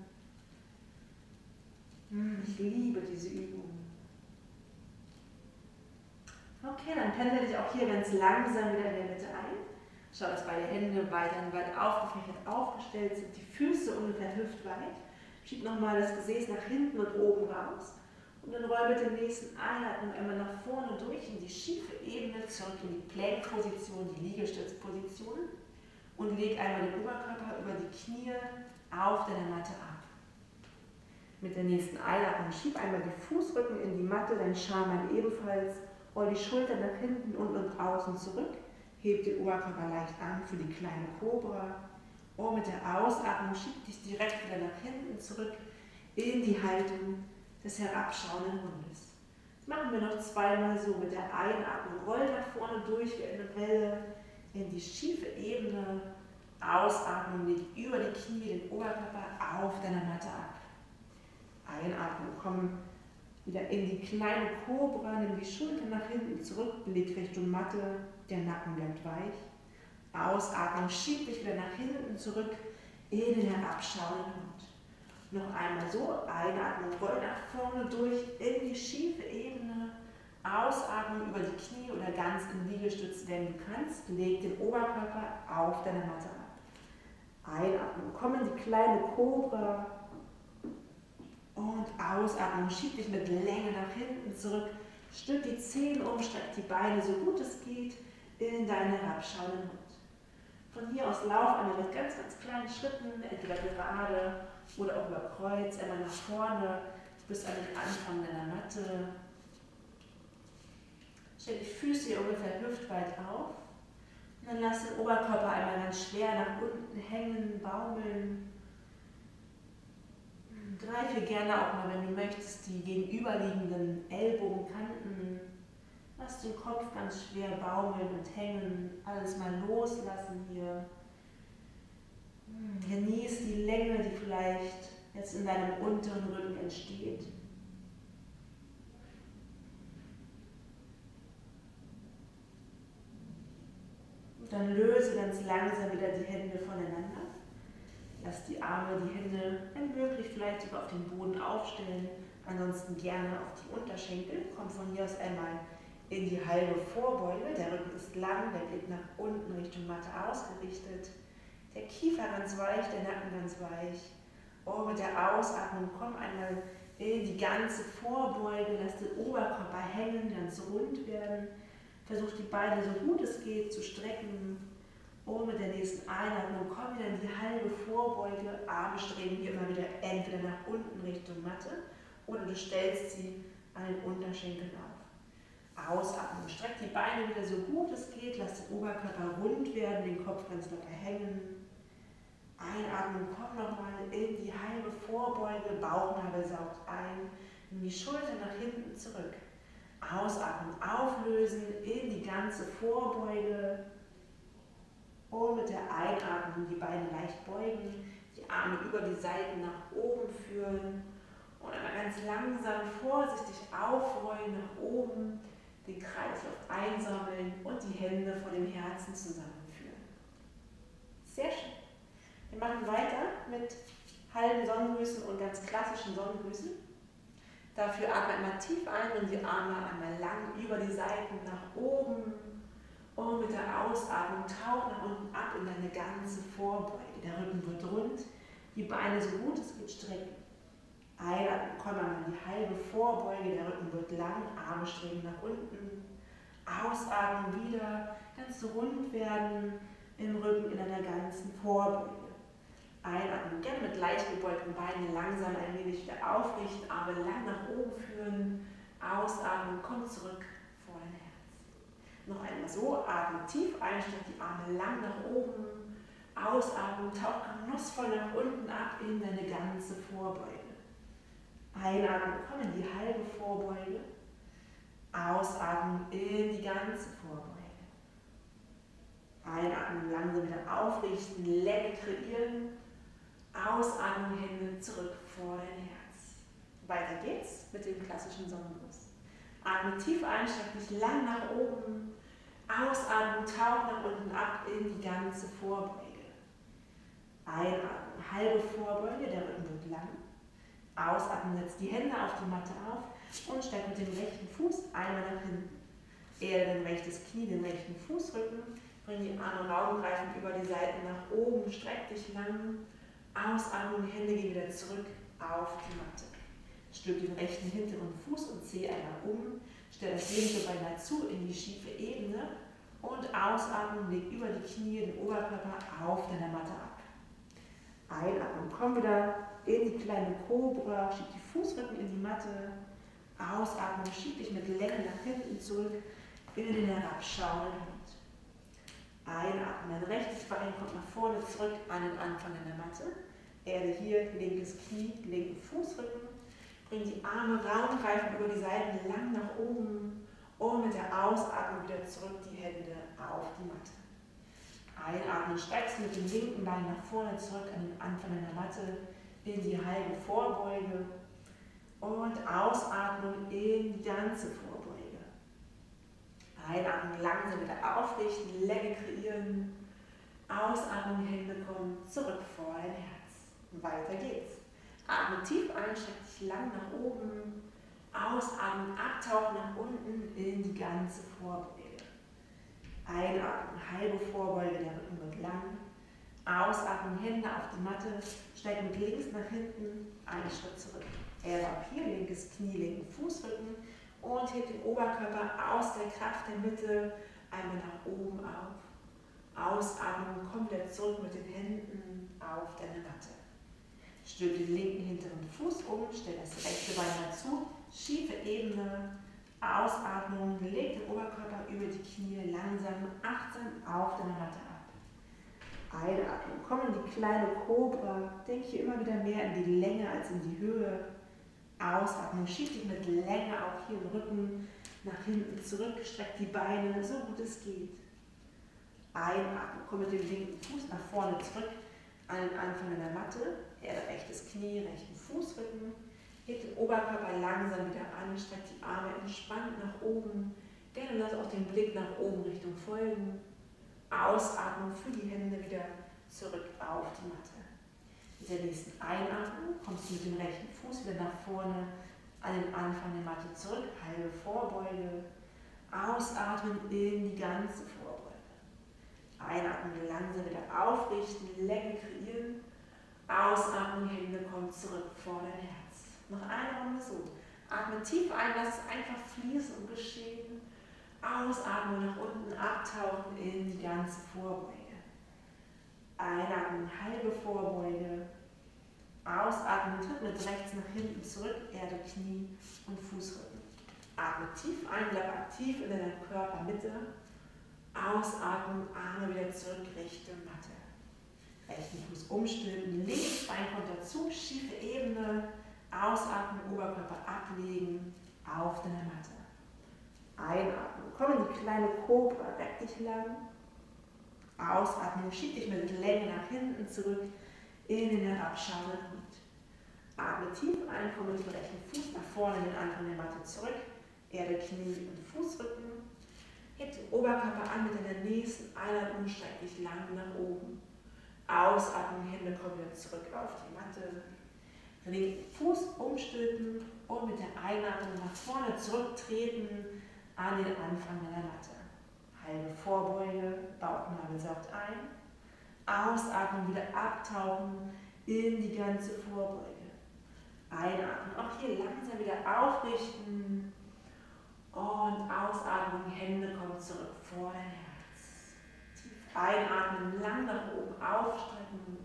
S2: Hm, ich liebe diese Übung. Okay, dann pendel dich auch hier ganz langsam wieder in der Mitte ein. Schau, dass beide Hände weiterhin weit aufgefächert aufgestellt sind, die Füße ungefähr hüftweit. Schieb nochmal das Gesäß nach hinten und oben raus. Und dann roll mit der nächsten Einatmung einmal nach vorne durch in die schiefe Ebene, zurück in die Plank-Position, die Liegestützposition. Und leg einmal den Oberkörper über die Knie auf deiner Matte ab. Mit der nächsten Einatmung schieb einmal die Fußrücken in die Matte, dein Schambein ebenfalls. Roll die Schultern nach hinten und und außen zurück. Heb den Oberkörper leicht an für die kleine Cobra. Und mit der Ausatmung schieb dich direkt wieder nach hinten zurück in die Haltung des herabschauenden Hundes. Das machen wir noch zweimal so. Mit der Einatmung roll nach vorne durch wie eine Welle in die schiefe Ebene. Ausatmung, leg über die Knie den Oberkörper auf deiner Matte ab. Einatmen, komm wieder in die kleine Kobra, nimm die Schulter nach hinten zurück, Blick Richtung Matte, der Nacken bleibt weich. Ausatmen, schieb dich wieder nach hinten zurück in den herabschauenden Hund. Noch einmal so, Einatmen, roll nach vorne durch in die schiefe Ebene. Ausatmen über die Knie oder ganz im Liegestütz, wenn du kannst. Leg den Oberkörper auf deine Matte ab. Einatmen, komm in die kleine Kobra. Und ausatmen, schieb dich mit Länge nach hinten zurück. Stück die Zehen um, streck die Beine so gut es geht in deine herabschauenden Hund. Von hier aus lauf einmal mit ganz, ganz kleinen Schritten, entweder gerade oder auch über Kreuz, einmal nach vorne bis an den Anfang deiner Matte. Stell die Füße hier ungefähr hüftweit auf. Und dann lass den Oberkörper einmal ganz schwer nach unten hängen, baumeln. Greife gerne auch mal, wenn du möchtest, die gegenüberliegenden Ellbogenkanten. Lass den Kopf ganz schwer baumeln und hängen. Alles mal loslassen hier. Genieß die Länge, die vielleicht jetzt in deinem unteren Rücken entsteht. Und dann löse ganz langsam wieder die Hände voneinander. Lass die Arme, die Hände, wenn möglich, vielleicht sogar auf den Boden aufstellen. Ansonsten gerne auf die Unterschenkel. Komm von hier aus einmal in die halbe Vorbeuge. Der Rücken ist lang, der Blick nach unten Richtung Matte ausgerichtet. Der Kiefer ganz weich, der Nacken ganz weich. Und mit der Ausatmung komm einmal in die ganze Vorbeuge, lass den Oberkörper hängen, ganz rund werden. Versuch die Beine so gut es geht zu strecken. Und mit der nächsten Einatmung komm wieder in die halbe Vorbeuge. Arme streben hier immer wieder entweder nach unten Richtung Matte oder du stellst sie an den Unterschenkeln auf. Ausatmen, streck die Beine wieder so gut es geht, lass den Oberkörper rund werden, den Kopf ganz locker hängen. Einatmen, komm nochmal in die halbe Vorbeuge, Bauchnabel saugt ein, nimm die Schulter nach hinten zurück. Ausatmen, auflösen in die ganze Vorbeuge und mit der Einatmung die Beine leicht beugen, die Arme über die Seiten nach oben führen und einmal ganz langsam vorsichtig aufrollen nach oben, den Kreislauf einsammeln und die Hände vor dem Herzen zusammenführen. Sehr schön. Wir machen weiter mit halben Sonnengrüßen und ganz klassischen Sonnengrüßen. Dafür atme einmal tief ein und die Arme einmal lang über die Seiten nach oben. Und mit der Ausatmung tauch nach unten ab in deine ganze Vorbeuge. Der Rücken wird rund, die Beine so gut es geht strecken.
S3: Einatmen, komm mal in die halbe Vorbeuge, der Rücken wird lang, Arme streben nach unten. Ausatmen wieder, ganz rund werden im Rücken in einer ganzen Vorbeuge. Einatmen, gerne mit leicht gebeugten Beinen langsam ein wenig wieder aufrichten, Arme lang nach oben führen. Ausatmen, komm zurück vor dein Herz. Noch einmal so, atmen tief ein, streck die Arme lang nach oben. Ausatmen, tauch genussvoll nach unten ab in deine ganze Vorbeuge. Einatmen, komm in die halbe Vorbeuge. Ausatmen in die ganze Vorbeuge. Einatmen, langsam wieder aufrichten, Länge kreieren. Ausatmen, Hände zurück vor dein Herz. Weiter geht's mit dem klassischen Sonnengruß. Atme tief ein, streck dich lang nach oben. Ausatmen, tauch nach unten ab in die ganze Vorbeuge. Einatmen, halbe Vorbeuge, der Rücken wird lang. Ausatmen, setz die Hände auf die Matte auf und steig mit dem rechten Fuß einmal nach hinten. Erde dein rechtes Knie, den rechten Fußrücken. Bring die Arme raumgreifend über die Seiten nach oben, streck dich lang. Ausatmen, die Hände gehen wieder zurück auf die Matte. Stülp den rechten hinteren Fuß und Zeh einmal um. Stell das linke Bein dazu in die schiefe Ebene. Und ausatmen, leg über die Knie den Oberkörper auf deiner Matte ab. Einatmen, komm wieder in die kleine Cobra, schieb die Fußrücken in die Matte. Ausatmen, schieb dich mit Länge nach hinten zurück in den herabschauenden. Einatmen, dein rechtes Bein kommt nach vorne zurück an den Anfang in der Matte. Erde hier, linkes Knie, linken Fußrücken. Bring die Arme raumgreifend über die Seiten lang nach oben und mit der Ausatmung wieder zurück die Hände auf die Matte. Einatmen, steigst mit dem linken Bein nach vorne zurück an den Anfang in der Matte in die halbe Vorbeuge und ausatmen in die ganze Vorbeuge. Einatmen, langsam wieder aufrichten, Länge kreieren. Ausatmen, Hände kommen zurück vor dein Herz. Weiter geht's. Atme tief ein, streck dich lang nach oben. Ausatmen, abtauchen nach unten in die ganze Vorbeuge. Einatmen, halbe Vorbeuge, der Rücken wird lang. Ausatmen, Hände auf die Matte, steig mit links nach hinten, einen Schritt zurück. Erde auch hier, linkes Knie, linken Fußrücken und hebt den Oberkörper aus der Kraft der Mitte einmal nach oben auf. Ausatmen, komplett zurück mit den Händen auf deine Matte. Stülp den linken hinteren Fuß um, stell das rechte Bein dazu, schiefe Ebene, Ausatmung, leg den Oberkörper über die Knie langsam, achtsam auf deine Matte ab. Einatmen, komm in die kleine Kobra, denk hier immer wieder mehr in die Länge als in die Höhe. Ausatmen, schieb dich mit Länge auch hier im Rücken nach hinten zurück, streck die Beine so gut es geht. Einatmen, komm mit dem linken Fuß nach vorne zurück an den Anfang der Matte, Erde rechtes Knie, rechten Fußrücken, heb den Oberkörper langsam wieder an, streck die Arme entspannt nach oben, gerne lass auch den Blick nach oben Richtung folgen. Ausatmen, für die Hände wieder zurück auf die Matte. Mit der nächsten Einatmung kommst du mit dem rechten Fuß wieder nach vorne an den Anfang der Matte zurück, halbe Vorbeuge. Ausatmen in die ganze Vorbeuge. Einatmen, langsam wieder aufrichten, Länge kreieren. Ausatmen, Hände kommen zurück vor dein Herz. Noch eine Runde so. Atme tief ein, lass es einfach fließen und geschehen. Ausatmen nach unten, abtauchen in die ganze Vorbeuge. Einatmen, halbe Vorbeuge. Ausatmen, tritt mit rechts nach hinten zurück, Erde, Knie und Fußrücken. Atme tief ein, bleib aktiv in deiner Körpermitte. Ausatmen, Arme wieder zurück Richtung Matte. Rechten Fuß umstülpen, linkes Bein kommt dazu, schiefe Ebene. Ausatmen, Oberkörper ablegen auf deiner Matte. Einatmen, komm in die kleine Kobra, reck dich lang. Ausatmen, schieb dich mit Länge nach hinten zurück in den herabschauenden Hund. Atme tief ein, komm mit dem rechten Fuß nach vorne den Anfang der Matte zurück. Erde, Knie und Fußrücken. Heb den Oberkörper an mit deiner nächsten Einatmung, streck dich lang nach oben. Ausatmen, Hände kommen wieder zurück auf die Matte. Linken Fuß umstülpen und mit der Einatmung nach vorne zurücktreten an den Anfang deiner Matte. Halbe Vorbeuge, Bauchnabel saugt ein. Ausatmen, wieder abtauchen in die ganze Vorbeuge. Einatmen, auch hier langsam wieder aufrichten und ausatmen, Hände kommen zurück vor dein Herz. Tief einatmen, lang nach oben aufstrecken,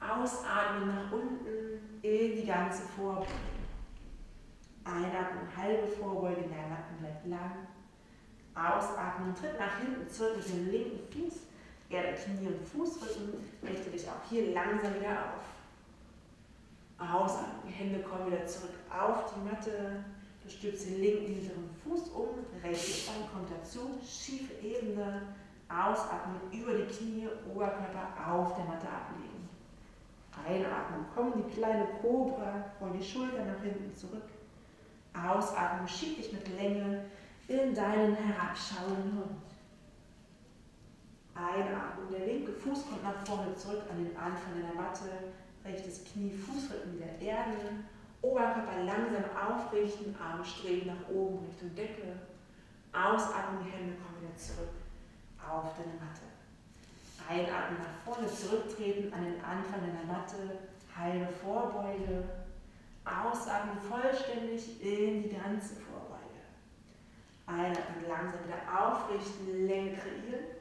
S3: ausatmen nach unten in die ganze Vorbeuge. Einatmen, halbe Vorbeuge, der Nacken bleibt lang. Ausatmen, Tritt nach hinten zurück mit dem linken Fuß. Gerne Knie und Fußrücken. Richte dich auch hier langsam wieder auf. Ausatmen, Hände kommen wieder zurück auf die Matte. Du stützt den linken hinteren Fuß um, rechte Bein kommt dazu, schiefe Ebene. Ausatmen, über die Knie, Oberkörper auf der Matte ablegen. Einatmen, komm die kleine Cobra, roll die Schultern nach hinten zurück. Ausatmen, schieb dich mit Länge in deinen herabschauenden Hund. Einatmen, der linke Fuß kommt nach vorne zurück an den Anfang der Matte, rechtes Knie, Fußrücken wieder erden, Oberkörper langsam aufrichten, Arme streben nach oben Richtung Decke, ausatmen, die Hände kommen wieder zurück auf deine Matte. Einatmen, nach vorne zurücktreten an den Anfang deiner Matte, halbe Vorbeuge, ausatmen vollständig in die ganze Vorbeuge. Einatmen, langsam wieder aufrichten, Länge kreieren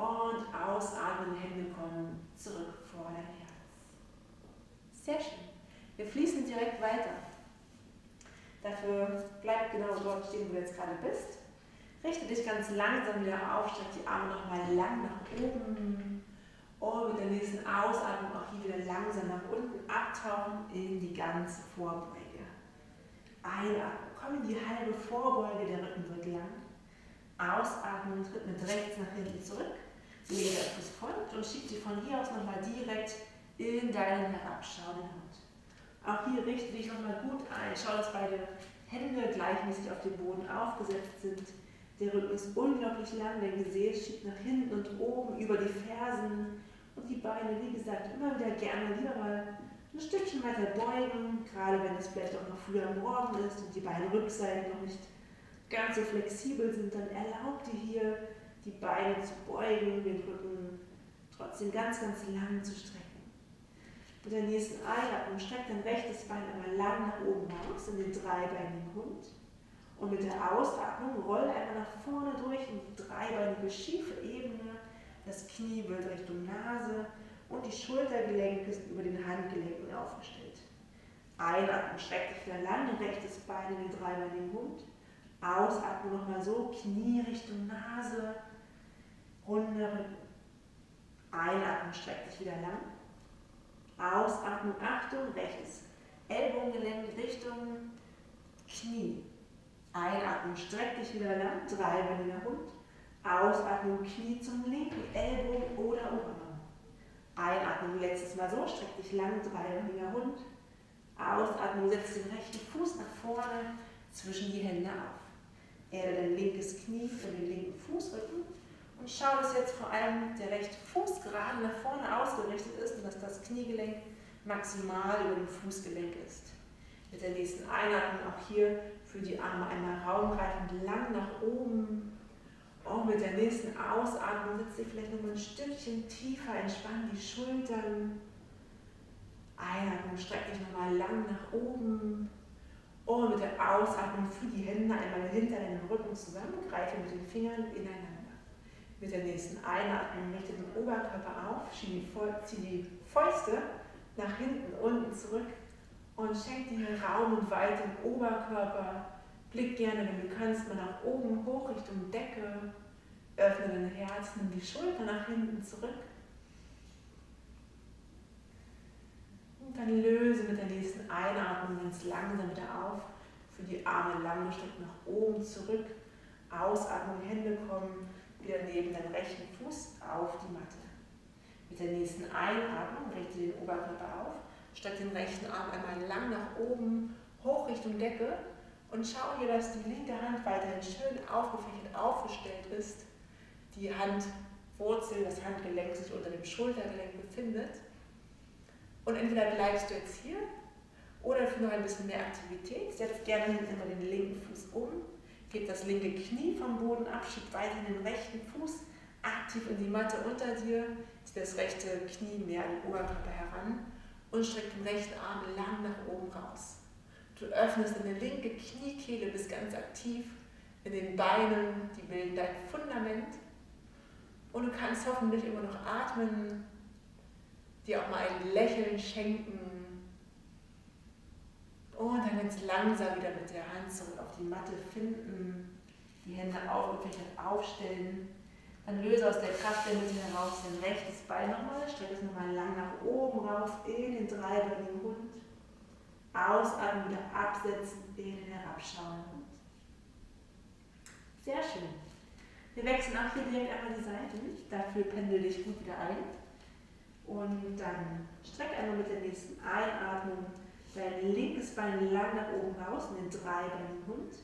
S3: und ausatmen, Hände kommen zurück vor dein Herz. Sehr schön. Wir fließen direkt weiter. Dafür bleib genau dort stehen, wo du jetzt gerade bist. Richte dich ganz langsam wieder auf, streck die Arme nochmal lang nach oben. Und mit der nächsten Ausatmung auch hier wieder langsam nach unten abtauchen in die ganze Vorbeuge. Einatmen, komm in die halbe Vorbeuge, der Rücken wird lang. Ausatmen, tritt mit rechts nach hinten zurück. Lege der Fuß folgt und schieb dich von hier aus nochmal direkt in deinen herabschauenden Hund. Auch hier richte dich nochmal gut ein. Schau, dass beide Hände gleichmäßig auf dem Boden aufgesetzt sind. Der Rücken ist unglaublich lang, der Gesäß schiebt nach hinten und oben über die Fersen und die Beine, wie gesagt, immer wieder gerne lieber mal ein Stückchen weiter beugen, gerade wenn es vielleicht auch noch früher am Morgen ist und die Beinrückseiten noch nicht ganz so flexibel sind, dann erlaubt dir hier die Beine zu beugen, den Rücken trotzdem ganz, ganz lang zu strecken. Mit der nächsten Einatmung streck dein rechtes Bein einmal lang nach oben raus in den dreibeinigen Hund. Und mit der Ausatmung roll einmal nach vorne durch in die dreibeinige schiefe Ebene. Das Knie wird Richtung Nase und die Schultergelenke sind über den Handgelenken aufgestellt. Einatmen, streck dich wieder lang, rechtes Bein in den dreibeinigen Hund. Ausatmen nochmal so, Knie Richtung Nase, runder Rücken. Einatmen, streck dich wieder lang. Ausatmen, Achtung, rechtes Ellbogengelenk Richtung Knie. Einatmen, streck dich wieder lang, dreibeiniger Hund. Ausatmen, Knie zum linken Ellbogen oder Oberarm. Einatmen, letztes Mal so, streck dich lang, dreibeiniger Hund. Ausatmen, setz den rechten Fuß nach vorne, zwischen die Hände auf. Erde dein linkes Knie für den linken Fußrücken und schau, dass jetzt vor allem der rechte Fuß gerade nach vorne ausgerichtet ist und dass das Kniegelenk maximal über dem Fußgelenk ist. Mit der nächsten Einatmung auch hier für die Arme einmal raumgreifend lang nach oben. Und mit der nächsten Ausatmung sitzt ihr vielleicht noch mal ein Stückchen tiefer, entspann die Schultern. Einatmung, streck dich nochmal lang nach oben. Und mit der Ausatmung für die Hände einmal hinter deinem Rücken zusammen, greife mit den Fingern ineinander. Mit der nächsten Einatmung richte den Oberkörper auf, zieh die Fäuste nach hinten, unten zurück und schenk dir Raum und Weite im Oberkörper. Blick gerne, wenn du kannst, mal nach oben, hoch Richtung Decke. Öffne dein Herz, nimm die Schulter nach hinten zurück. Und dann löse mit der nächsten Einatmung ganz langsam wieder auf. Für die Arme lang gestreckt nach oben zurück. Ausatmung, Hände kommen wieder neben deinem rechten Fuß auf die Matte. Mit der nächsten Einatmung richte den Oberkörper auf, streck den rechten Arm einmal lang nach oben, hoch Richtung Decke und schau hier, dass die linke Hand weiterhin schön aufgefächert aufgestellt ist. Die Handwurzel, das Handgelenk sich unter dem Schultergelenk befindet. Und entweder bleibst du jetzt hier oder für noch ein bisschen mehr Aktivität, setz gerne immer den linken Fuß um Hebt das linke Knie vom Boden ab, schiebt weiterhin den rechten Fuß aktiv in die Matte unter dir, zieht das rechte Knie mehr an den Oberkörper heran
S2: und streck den rechten Arm lang nach oben raus. Du öffnest deine linke Kniekehle, bist ganz aktiv in den Beinen, die bilden dein Fundament. Und du kannst hoffentlich immer noch atmen, dir auch mal ein Lächeln schenken. Und dann ganz langsam wieder mit der Hand zurück auf die Matte finden, die Hände aufgefächert aufstellen. Dann löse aus der Kraft der Mitte heraus dein rechtes Bein nochmal, streck es nochmal lang nach oben raus in den dreibeinigen Hund. Ausatmen, wieder absetzen, in den herabschauenden Hund. Sehr schön. Wir wechseln auch hier direkt einmal die Seiten. Dafür pendel dich gut wieder ein. Und dann streck einmal mit der nächsten Einatmung dein linkes Bein lang nach oben raus in den dreibeinigen Hund.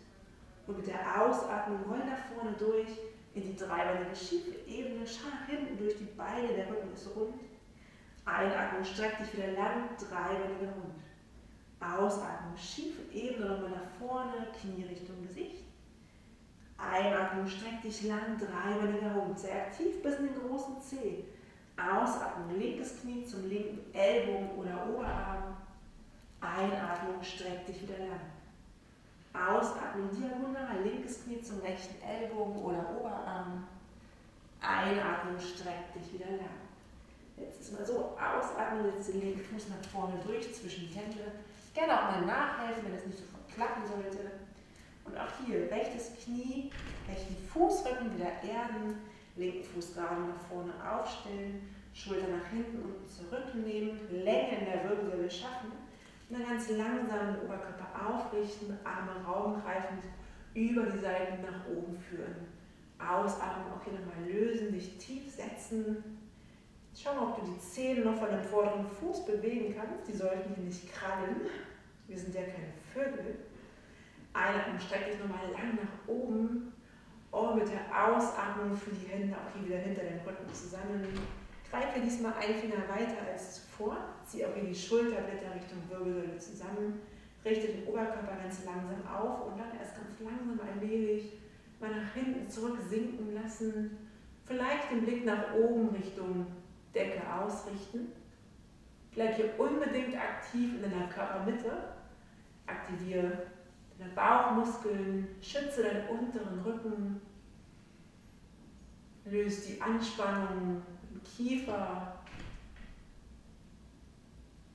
S2: Und mit der Ausatmung roll nach vorne durch in die dreibeinige schiefe Ebene. Schau nach hinten durch die Beine, der Rücken ist rund. Einatmung, streck dich wieder lang, dreibeiniger Hund. Ausatmung, schiefe Ebene nochmal nach vorne, Knie Richtung Gesicht. Einatmung, streck dich lang, dreibeiniger Hund. Sehr aktiv bis in den großen Zeh. Ausatmung, linkes Knie zum linken Ellbogen oder Oberarm. Einatmung, streck dich wieder lang. Ausatmung, diagonal, linkes Knie zum rechten Ellbogen oder Oberarm. Einatmung, streck dich wieder lang. Jetzt ist mal so, ausatmen, jetzt den linken Fuß nach vorne durch zwischen die Hände. Gerne auch mal nachhelfen, wenn es nicht sofort klappen sollte. Und auch hier, rechtes Knie, rechten Fußrücken wieder erden, linken Fuß gerade nach vorne aufstellen, Schulter nach hinten und zurücknehmen, Länge in der Wirbelsäule schaffen. Und dann ganz langsam den Oberkörper aufrichten, Arme raumgreifend über die Seiten nach oben führen. Ausatmen, auch hier nochmal lösen, dich tief setzen. Schau mal, ob du die Zehen noch von dem vorderen Fuß bewegen kannst. Die sollten hier nicht krallen. Wir sind ja keine Vögel. Einatmen, streck dich nochmal lang nach oben. Und mit der Ausatmung für die Hände auch hier wieder hinter den Rücken zusammen. Greife diesmal einen Finger weiter als zuvor. Zieh auch hier die Schulterblätter Richtung Wirbelsäule zusammen. Richte den Oberkörper ganz langsam auf und dann erst ganz langsam allmählich mal nach hinten zurück sinken lassen. Vielleicht den Blick nach oben Richtung Decke ausrichten. Bleib hier unbedingt aktiv in deiner Körpermitte. Aktiviere deine Bauchmuskeln, schütze deinen unteren Rücken. Löse die Anspannung Kiefer.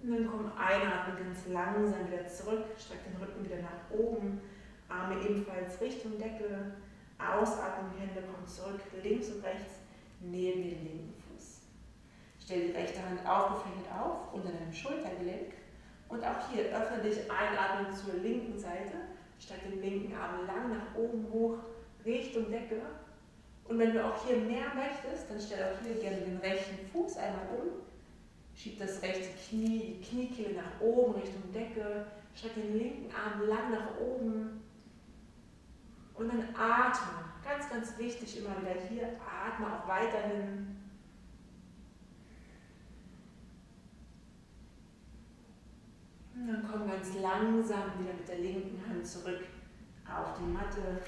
S2: Und dann komm einatmen ganz langsam wieder zurück, streck den Rücken wieder nach oben, Arme ebenfalls Richtung Decke. Ausatmen, Hände kommen zurück, links und rechts neben den linken Fuß. Stell die rechte Hand aufgefächert auf unter deinem Schultergelenk und auch hier öffne dich einatmen zur linken Seite, streck den linken Arm lang nach oben hoch Richtung Decke. Und wenn du auch hier mehr möchtest, dann stell auch hier gerne den rechten Fuß einmal um. Schieb das rechte Knie, die Kniekehle nach oben Richtung Decke. Streck den linken Arm lang nach oben. Und dann atme. Ganz, ganz wichtig immer wieder hier. Atme auch weiterhin. Und dann komm ganz langsam wieder mit der linken Hand zurück auf die Matte.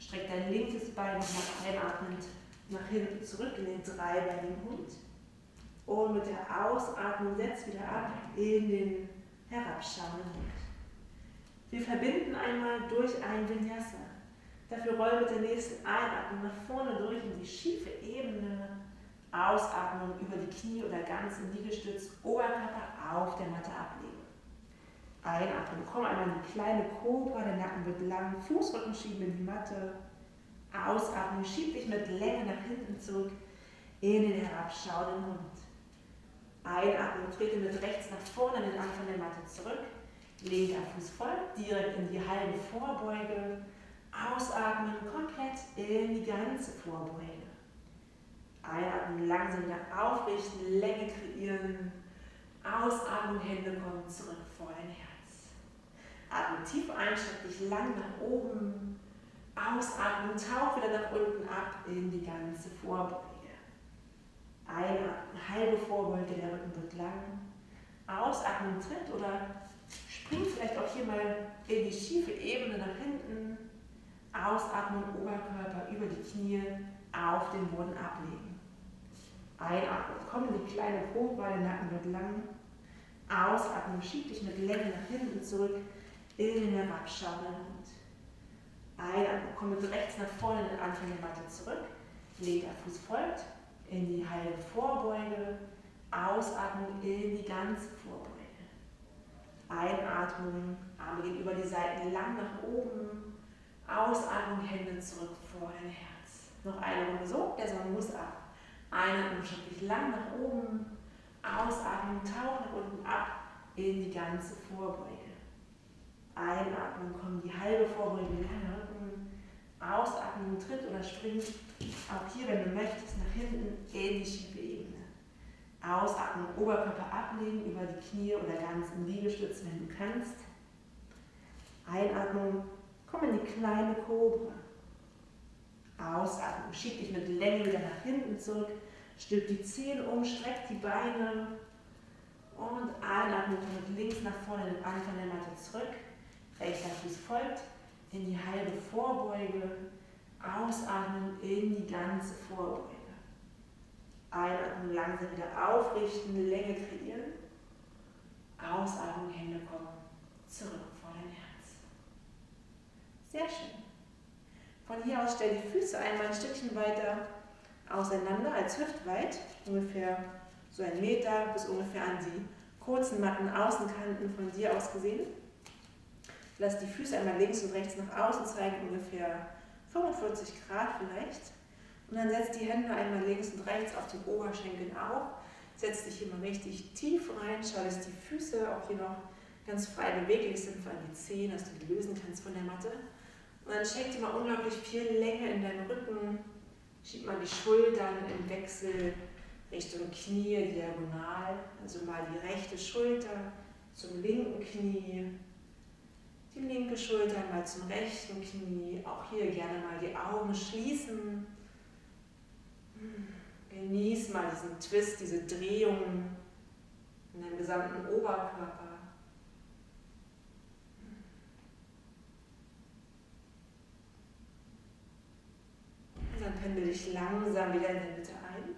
S2: Streck dein linkes Bein nochmal einatmend nach hinten zurück in den dreibeinigen Hund. Und mit der Ausatmung setz wieder ab in den herabschauenden Hund. Wir verbinden einmal durch ein Vinyasa. Dafür roll mit der nächsten Einatmung nach vorne durch in die schiefe Ebene. Ausatmung über die Knie oder ganz im Liegestütz, Oberkörper auf der Matte ablegen. Einatmen, komm einmal in die kleine Kobra, der Nacken wird lang, Fußrücken schieben in die Matte. Ausatmen, schieb dich mit Länge nach hinten zurück in den herabschauenden Hund. Einatmen, trete mit rechts nach vorne den Anfang der Matte zurück. Linker Fuß folgt direkt in die halbe Vorbeuge. Ausatmen, komplett in die ganze Vorbeuge. Einatmen, langsam wieder aufrichten, Länge kreieren. Ausatmen, Hände kommen zurück vor dein Herz. Atme tief ein, streck dich lang nach oben. Ausatmen, tauch wieder nach unten ab in die ganze Vorbeuge. Einatmen, halbe Vorbeuge, der Rücken wird lang. Ausatmen, tritt oder spring vielleicht auch hier mal in die schiefe Ebene nach hinten. Ausatmen, Oberkörper über die Knie auf den Boden ablegen. Einatmen, komm in die kleine der Nacken wird lang.
S3: Ausatmen, schieb dich mit Länge nach hinten zurück in den herabschauenden Hund. Einatmen, komm mit rechts nach vorne den Anfang der Matte zurück. Linker Fuß folgt in die halbe Vorbeuge. Ausatmen in die ganze Vorbeuge. Einatmung, Arme gehen über die Seiten lang nach oben. Ausatmung, Hände zurück vor dein Herz. Noch eine Runde so, der Sonne muss ab. Einatmung, schieb dich lang nach oben. Ausatmen, tauch nach unten ab in die ganze Vorbeuge. Einatmen, kommen die halbe Vorbeuge in den Rücken. Ausatmen, tritt oder springt. Auch hier, wenn du möchtest, nach hinten in die Ebene. Ausatmen, Oberkörper ablegen über die Knie oder ganz im Liegestütz, wenn du kannst. Einatmung, komm in die kleine Kobra. Ausatmen, schieb dich mit Länge wieder nach hinten zurück. Stülp die Zehen um, streck die Beine und einatmen, mit links nach vorne den Anfang der Matte zurück. Rechter Fuß folgt in die halbe Vorbeuge. Ausatmen in die ganze Vorbeuge. Einatmen, langsam wieder aufrichten, Länge kreieren. Ausatmen, Hände kommen zurück vor dein Herz. Sehr schön. Von hier aus stell die Füße einmal ein Stückchen weiter auseinander als hüftweit, ungefähr so ein Meter bis ungefähr an die kurzen matten Außenkanten von dir aus gesehen. Lass die Füße einmal links und rechts nach außen zeigen, ungefähr 45 Grad vielleicht. Und dann setz die Hände einmal links und rechts auf den Oberschenkeln auf. Setz dich immer richtig tief rein. Schau, dass die Füße auch hier noch ganz frei beweglich sind, vor allem die Zehen, dass du die lösen kannst von der Matte. Und dann schenk dir mal unglaublich viel Länge in deinen Rücken, Schieb mal die Schultern im Wechsel Richtung Knie diagonal. Also mal die rechte Schulter zum linken Knie, die linke Schulter mal zum rechten Knie. Auch hier gerne mal die Augen schließen. Genieß mal diesen Twist, diese Drehung in deinem gesamten Oberkörper. Dann pendel dich langsam wieder in der Mitte ein.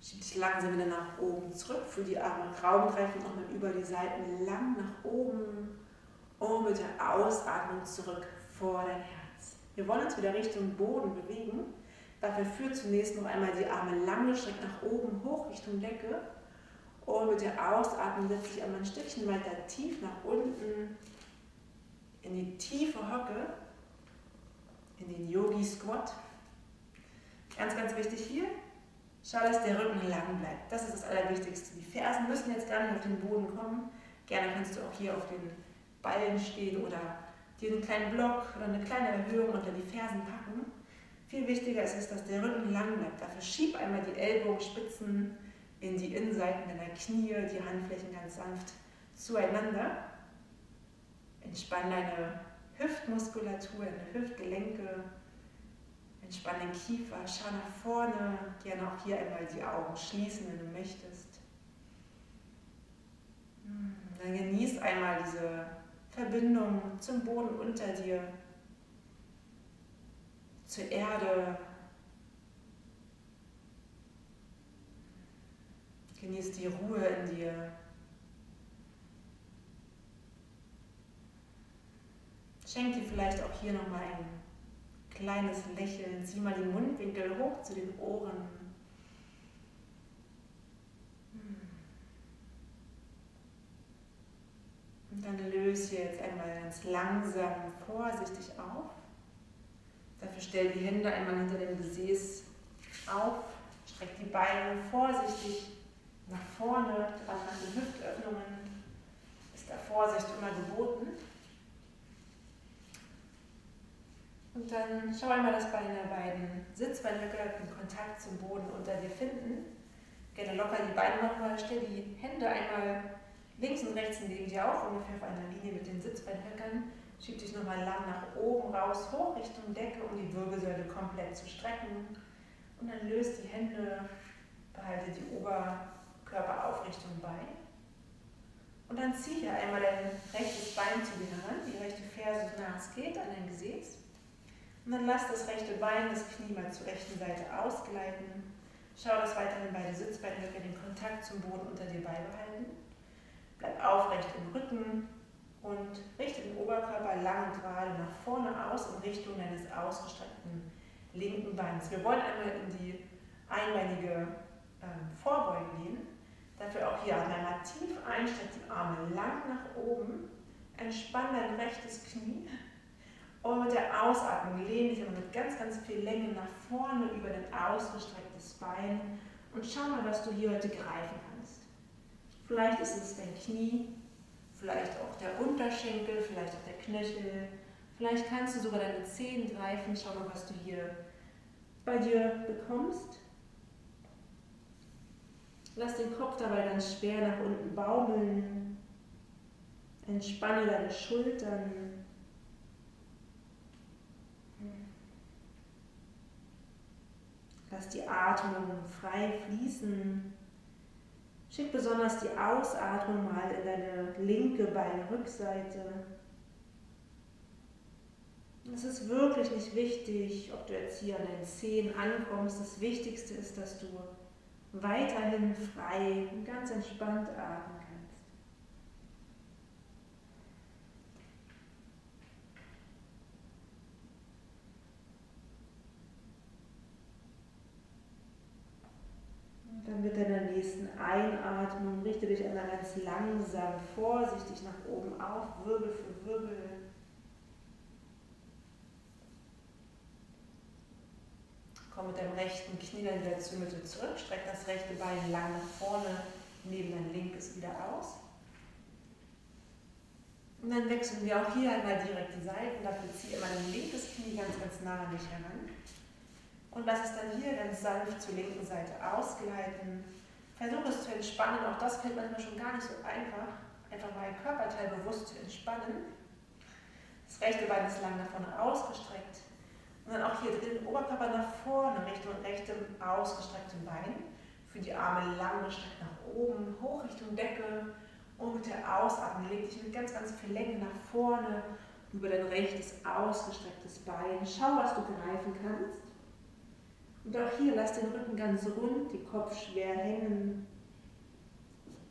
S3: Schieb dich langsam wieder nach oben zurück. Für die Arme Raum greifen, nochmal über die Seiten lang nach oben. Und mit der Ausatmung zurück vor dein Herz. Wir wollen uns wieder Richtung Boden bewegen. Dafür führt zunächst noch einmal die Arme lang gestreckt nach oben, hoch Richtung Decke. Und mit der Ausatmung setze ich einmal ein Stückchen weiter tief nach unten in die tiefe Hocke, in den Yogi Squat. Ganz, ganz wichtig hier, schau, dass der Rücken lang bleibt. Das ist das Allerwichtigste. Die Fersen müssen jetzt gar nicht auf den Boden kommen. Gerne kannst du auch hier auf den Ballen stehen oder dir einen kleinen Block oder eine kleine Erhöhung unter die Fersen packen. Viel wichtiger ist es, dass der Rücken lang bleibt. Dafür schieb einmal die Ellbogenspitzen in die Innenseiten deiner Knie, die Handflächen ganz sanft zueinander. Entspann deine Hüftmuskulatur, deine Hüftgelenke, Entspann den Kiefer, schau nach vorne. Gerne auch hier einmal die Augen schließen, wenn du möchtest. Hm, dann genieß einmal diese Verbindung zum Boden unter dir, zur Erde. Genieß die Ruhe in dir. Schenk dir vielleicht auch hier nochmal ein kleines Lächeln. Zieh mal den Mundwinkel hoch zu den Ohren. Und dann löse jetzt einmal ganz langsam, vorsichtig auf. Dafür stell die Hände einmal hinter dem Gesäß auf. Streck die Beine vorsichtig nach vorne, dran nach den Hüftöffnungen. Ist da Vorsicht immer geboten. Und dann schau einmal, dass deine beiden Sitzbeinhöcker den Kontakt zum Boden unter dir finden. Gerne locker die Beine nochmal, stell die Hände einmal links und rechts neben dir auf, ungefähr auf einer Linie mit den Sitzbeinhöckern. Schieb dich nochmal lang nach oben raus, hoch Richtung Decke, um die Wirbelsäule komplett zu strecken. Und dann löst die Hände, behalte die Oberkörperaufrichtung bei. Und dann zieh hier einmal dein rechtes Bein zu dir heran, die rechte Ferse so nah es geht an dein Gesäß. Und dann lass das rechte Bein, das Knie mal zur rechten Seite ausgleiten. Schau, dass weiterhin beide Sitzbeinhöcker den Kontakt zum Boden unter dir beibehalten. Bleib aufrecht im Rücken und richte den Oberkörper lang und gerade nach vorne aus in Richtung deines ausgestreckten linken Beins. Wir wollen einmal in die einbeinige ähm, Vorbeuge gehen. Dafür auch hier einmal tief ein, streck die Arme lang nach oben, entspann dein rechtes Knie und mit der Ausatmung lehne dich aber mit ganz, ganz viel Länge nach vorne über dein ausgestrecktes Bein und schau mal, was du hier heute greifen kannst. Vielleicht ist es dein Knie, vielleicht auch der Unterschenkel, vielleicht auch der Knöchel. Vielleicht kannst du sogar deine Zehen greifen. Schau mal, was du hier bei dir bekommst. Lass den Kopf dabei ganz schwer nach unten baumeln. Entspanne deine Schultern. Lass die Atmung frei fließen. Schick besonders die Ausatmung mal in deine linke Beinrückseite. Es ist wirklich nicht wichtig, ob du jetzt hier an deinen Zehen ankommst. Das Wichtigste ist, dass du weiterhin frei und ganz entspannt atmen kannst. Und dann mit deiner nächsten Einatmung richte dich einmal ganz langsam, vorsichtig nach oben auf, Wirbel für Wirbel. Komm mit deinem rechten Knie dann wieder zur Mitte zurück, streck das rechte Bein lang nach vorne, neben dein linkes wieder aus. Und dann wechseln wir auch hier einmal direkt die Seiten. Dafür ziehe immer dein linkes Knie ganz, ganz nah an dich heran. Und lass es dann hier ganz sanft zur linken Seite ausgleiten. Versuche es zu entspannen. Auch das fällt manchmal schon gar nicht so einfach. Einfach mal ein Körperteil bewusst zu entspannen. Das rechte Bein ist lang nach vorne ausgestreckt. Und dann auch hier drin Oberkörper nach vorne, Richtung rechtem ausgestrecktem Bein. Für die Arme lang gestreckt nach oben, hoch Richtung Decke. Und mit der Ausatmung leg dich mit ganz, ganz viel Länge nach vorne über dein rechtes ausgestrecktes Bein. Schau, was du greifen kannst. Und auch hier lass den Rücken ganz rund, die Kopf schwer hängen.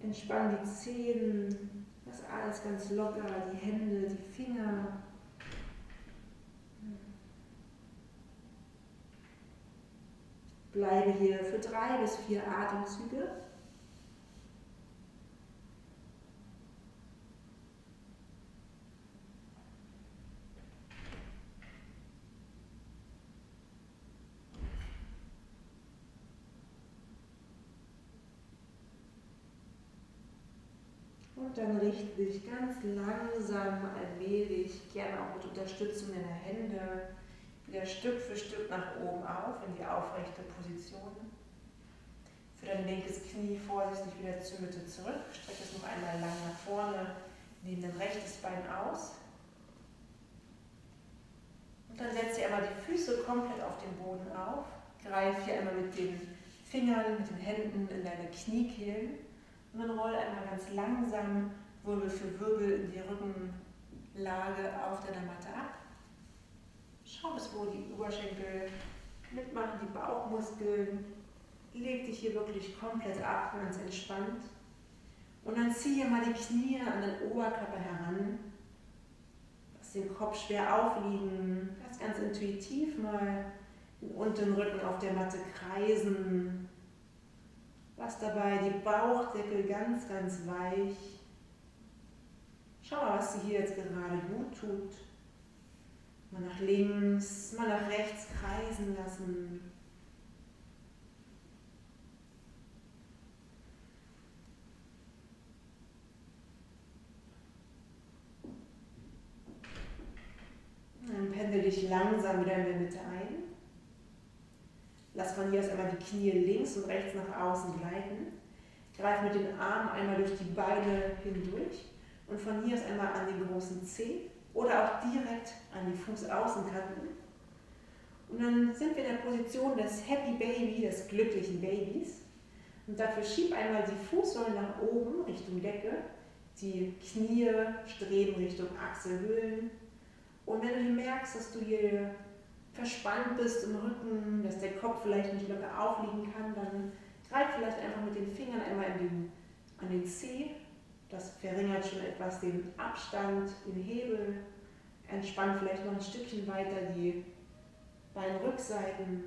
S3: Entspann die Zehen, lass alles ganz locker, die Hände, die Finger. Bleibe hier für drei bis vier Atemzüge. Dann richte dich ganz langsam, allmählich, gerne auch mit Unterstützung deiner Hände, wieder Stück für Stück nach oben auf in die aufrechte Position. Für dein linkes Knie vorsichtig wieder zur Mitte zurück. Strecke es noch einmal lang nach vorne, neben dein rechtes Bein aus. Und dann setze einmal die Füße komplett auf den Boden auf. Greif hier einmal mit den Fingern, mit den Händen in deine Kniekehlen. Und dann roll einmal ganz langsam Wirbel für Wirbel in die Rückenlage auf deiner Matte ab. Schau bis wo die Oberschenkel mitmachen, die Bauchmuskeln. Leg dich hier wirklich komplett ab, ganz entspannt. Und dann ziehe mal die Knie an den Oberkörper heran. Lass den Kopf schwer aufliegen. Lass ganz intuitiv mal den unteren Rücken auf der Matte kreisen. Lass dabei die Bauchdeckel ganz, ganz weich. Schau mal, was dir hier jetzt gerade gut tut. Mal nach links, mal nach rechts kreisen lassen. Dann pendel dich langsam wieder in der Mitte ein. Lass von hier aus einmal die Knie links und rechts nach außen gleiten. Greif mit den Armen einmal durch die Beine hindurch und von hier aus einmal an den großen Zeh oder auch direkt an die Fußaußenkanten. Und dann sind wir in der Position des Happy Baby, des glücklichen Babys. Und dafür schieb einmal die Fußsohlen nach oben Richtung Decke, die Knie streben Richtung Achselhöhlen. Und wenn du merkst, dass du hier verspannt bist im Rücken, dass der Kopf vielleicht nicht locker aufliegen kann, dann greif vielleicht einfach mit den Fingern einmal den, an den Zeh Das verringert schon etwas den Abstand, den Hebel. Entspann vielleicht noch ein Stückchen weiter die Beinrückseiten.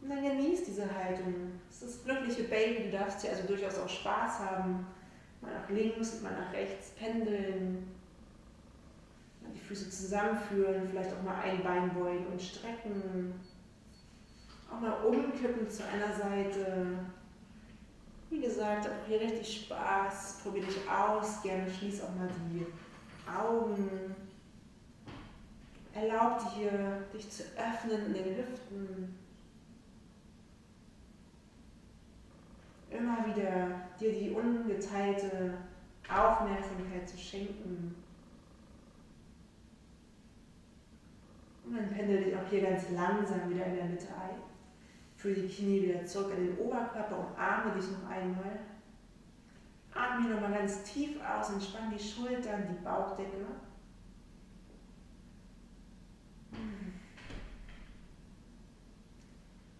S3: Und dann genieß diese Haltung. Es ist das glückliche Baby, du darfst hier also durchaus auch Spaß haben. Mal nach links, mal nach rechts pendeln. Die Füße zusammenführen, vielleicht auch mal ein Bein beugen und strecken. Auch mal umkippen zu einer Seite. Wie gesagt, auch hier richtig Spaß. Probier dich aus. Gerne schließ auch mal die Augen. Erlaub dir, dich zu öffnen in den Hüften. Immer wieder dir die ungeteilte Aufmerksamkeit zu schenken. Dann pendel dich auch hier ganz langsam wieder in der Mitte ein. Führe die Knie wieder zurück in den Oberkörper, umarme dich noch einmal. Atme hier nochmal ganz tief aus, entspann die Schultern, die Bauchdecke.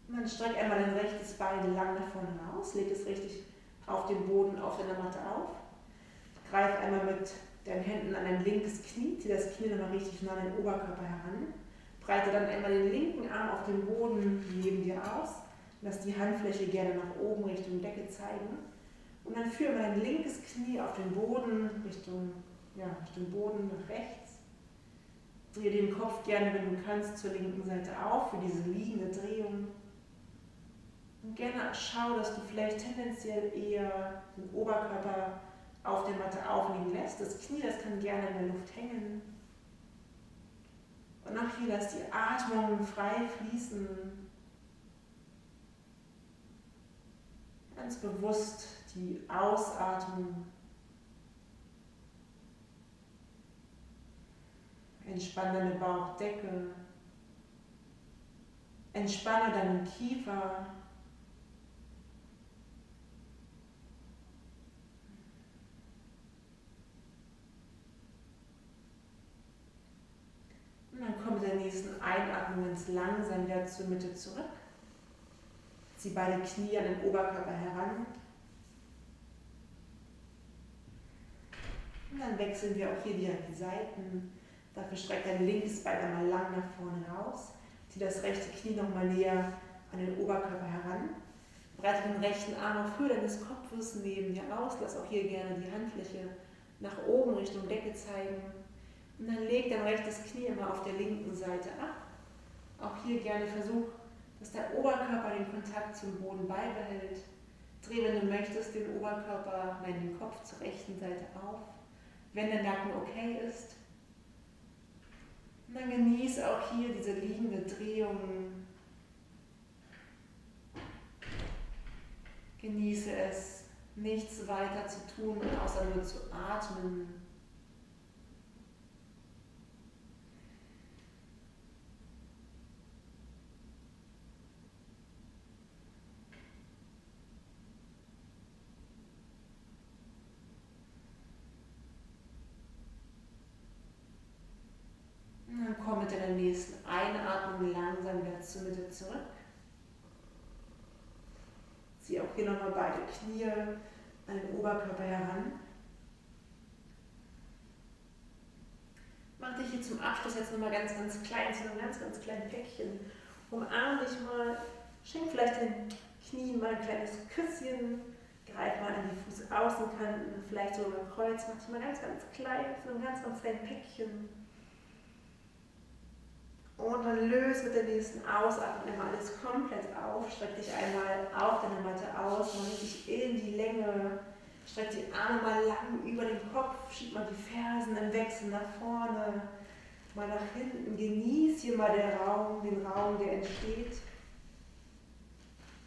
S3: Dann streck einmal dein rechtes Bein lang nach vorne raus, leg es richtig auf den Boden auf deiner Matte auf. Greif einmal mit deinen Händen an dein linkes Knie, zieh das Knie nochmal richtig nah an den Oberkörper heran. Breite dann einmal den linken Arm auf dem Boden neben dir aus. Lass die Handfläche gerne nach oben Richtung Decke zeigen. Und dann führe dein linkes Knie auf den Boden, Richtung, ja, Richtung Boden nach rechts. Drehe den Kopf gerne, wenn du kannst, zur linken Seite auf für diese liegende Drehung. Und gerne schau, dass du vielleicht tendenziell eher den Oberkörper auf der Matte aufliegen lässt. Das Knie, das kann gerne in der Luft hängen. Und auch hier lass die Atmung frei fließen. Ganz bewusst die Ausatmung. Entspanne deine Bauchdecke. Entspanne deinen Kiefer. Mit der nächsten Einatmung ganz langsam wieder zur Mitte zurück. Zieh beide Knie an den Oberkörper heran. Und dann wechseln wir auch hier wieder die Seiten. Dafür streck dein linkes Bein einmal lang nach vorne raus. Zieh das rechte Knie nochmal näher an den Oberkörper heran. Breite den rechten Arm auf Höhe deines Kopfes neben dir aus. Lass auch hier gerne die Handfläche nach oben Richtung Decke zeigen. Und dann leg dein rechtes Knie immer auf der linken Seite ab. Auch hier gerne versuch, dass der Oberkörper den Kontakt zum Boden beibehält. Dreh, wenn du möchtest, den Oberkörper, nein, den Kopf zur rechten Seite auf wenn der Nacken okay ist. Und dann genieße auch hier diese liegende Drehung. Genieße es, nichts weiter zu tun, außer nur zu atmen. Deiner nächsten Einatmung langsam wieder zur Mitte zurück. Zieh auch hier nochmal beide Knie an den Oberkörper heran. Mach dich hier zum Abschluss jetzt nochmal ganz, ganz klein zu einem ganz, ganz kleinen Päckchen. Umarm dich mal, schenk vielleicht den Knien mal ein kleines Küsschen, greif mal an die Fußaußenkanten, vielleicht sogar ein Kreuz, mach dich mal ganz, ganz klein zu einem ganz, ganz kleinen Päckchen. Und dann löse mit der nächsten Ausatmung einmal alles komplett auf. Streck dich einmal auf deine Matte aus, mal richtig in die Länge. Streck die Arme mal lang über den Kopf, schieb mal die Fersen im Wechsel nach vorne, mal nach hinten. Genieß hier mal den Raum, den Raum, der entsteht.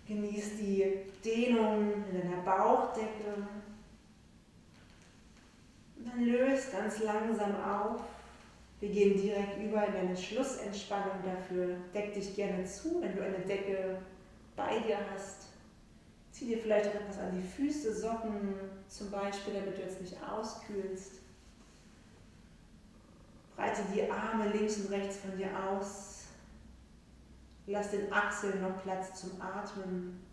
S3: Genieß die Dehnung in deiner Bauchdecke. Und dann löst ganz langsam auf. Wir gehen direkt über in eine Schlussentspannung dafür. Deck dich gerne zu, wenn du eine Decke bei dir hast. Zieh dir vielleicht auch etwas an die Füße, Socken zum Beispiel, damit du jetzt nicht auskühlst. Breite die Arme links und rechts von dir aus. Lass den Achseln noch Platz zum Atmen.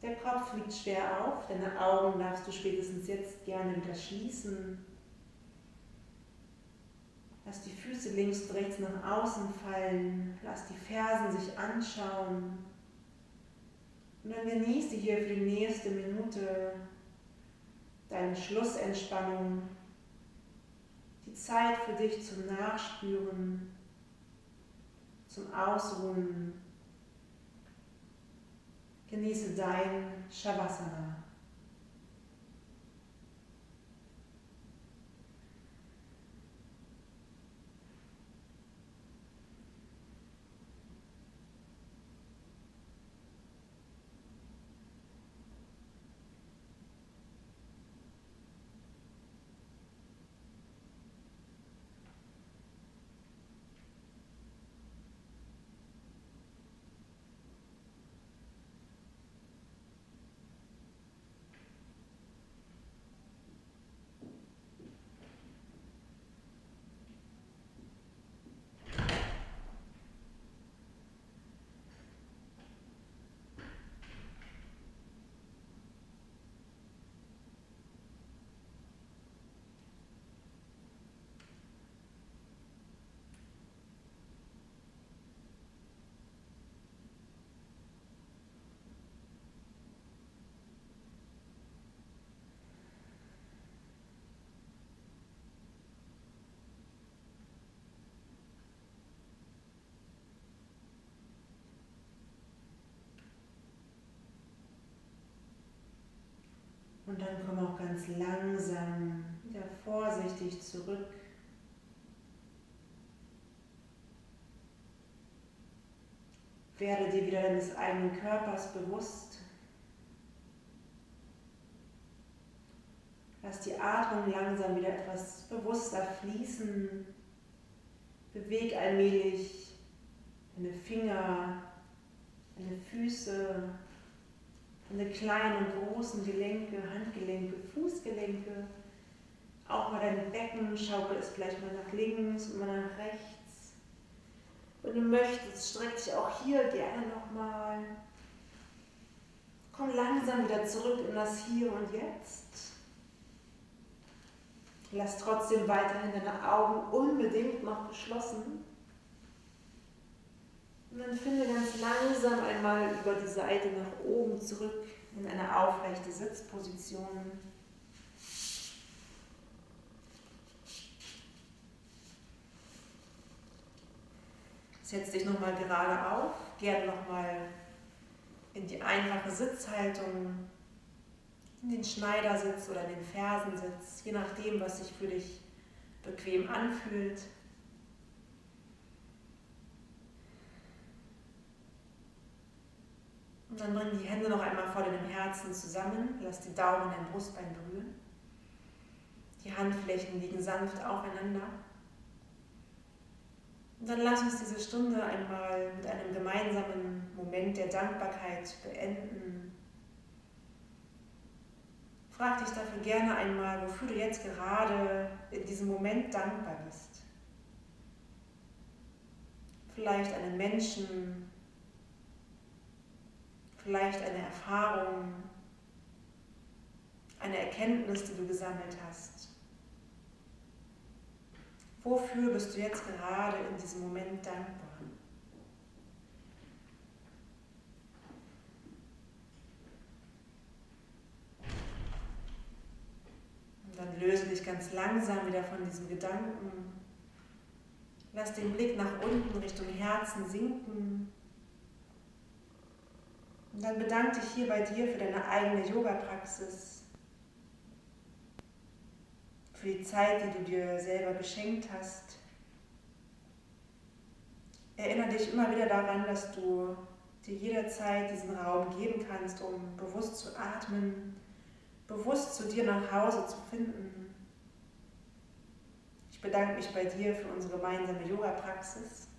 S3: Der Kopf liegt schwer auf, deine Augen darfst du spätestens jetzt gerne wieder schließen. Lass die Füße links und rechts nach außen fallen, lass die Fersen sich anschauen. Und dann genieße hier für die nächste Minute deine Schlussentspannung, die Zeit für dich zum Nachspüren, zum Ausruhen. Genieße dein Shavasana. Und dann komm auch ganz langsam wieder vorsichtig zurück. Werde dir wieder deines eigenen Körpers bewusst. Lass die Atmung langsam wieder etwas bewusster fließen. Beweg allmählich deine Finger, deine Füße, Deine kleinen und großen Gelenke, Handgelenke, Fußgelenke. Auch mal dein Becken, schaukel es vielleicht mal nach links und mal nach rechts. Wenn du möchtest, streck dich auch hier gerne nochmal. Komm langsam wieder zurück in das Hier und Jetzt. Lass trotzdem weiterhin deine Augen unbedingt noch geschlossen. Und dann finde ganz langsam einmal über die Seite nach oben zurück in eine aufrechte Sitzposition. Setz dich nochmal gerade auf, gerne nochmal in die einfache Sitzhaltung, in den Schneidersitz oder den Fersensitz, je nachdem, was sich für dich bequem anfühlt. Und dann bring die Hände noch einmal vor deinem Herzen zusammen. Lass die Daumen dein Brustbein berühren. Die Handflächen liegen sanft aufeinander. Und dann lass uns diese Stunde einmal mit einem gemeinsamen Moment der Dankbarkeit beenden. Frag dich dafür gerne einmal, wofür du jetzt gerade in diesem Moment dankbar bist. Vielleicht einen Menschen, vielleicht eine Erfahrung, eine Erkenntnis, die du gesammelt hast. Wofür bist du jetzt gerade in diesem Moment dankbar? Und dann löse dich ganz langsam wieder von diesem Gedanken. Lass den Blick nach unten Richtung Herzen sinken. Und dann bedanke dich hier bei dir für deine eigene Yoga-Praxis, für die Zeit, die du dir selber geschenkt hast. Erinnere dich immer wieder daran, dass du dir jederzeit diesen Raum geben kannst, um bewusst zu atmen, bewusst zu dir nach Hause zu finden. Ich bedanke mich bei dir für unsere gemeinsame Yoga-Praxis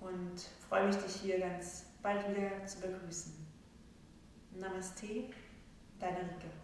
S3: und freue mich, dich hier ganz bald wieder zu begrüßen. Namaste, deine Rike.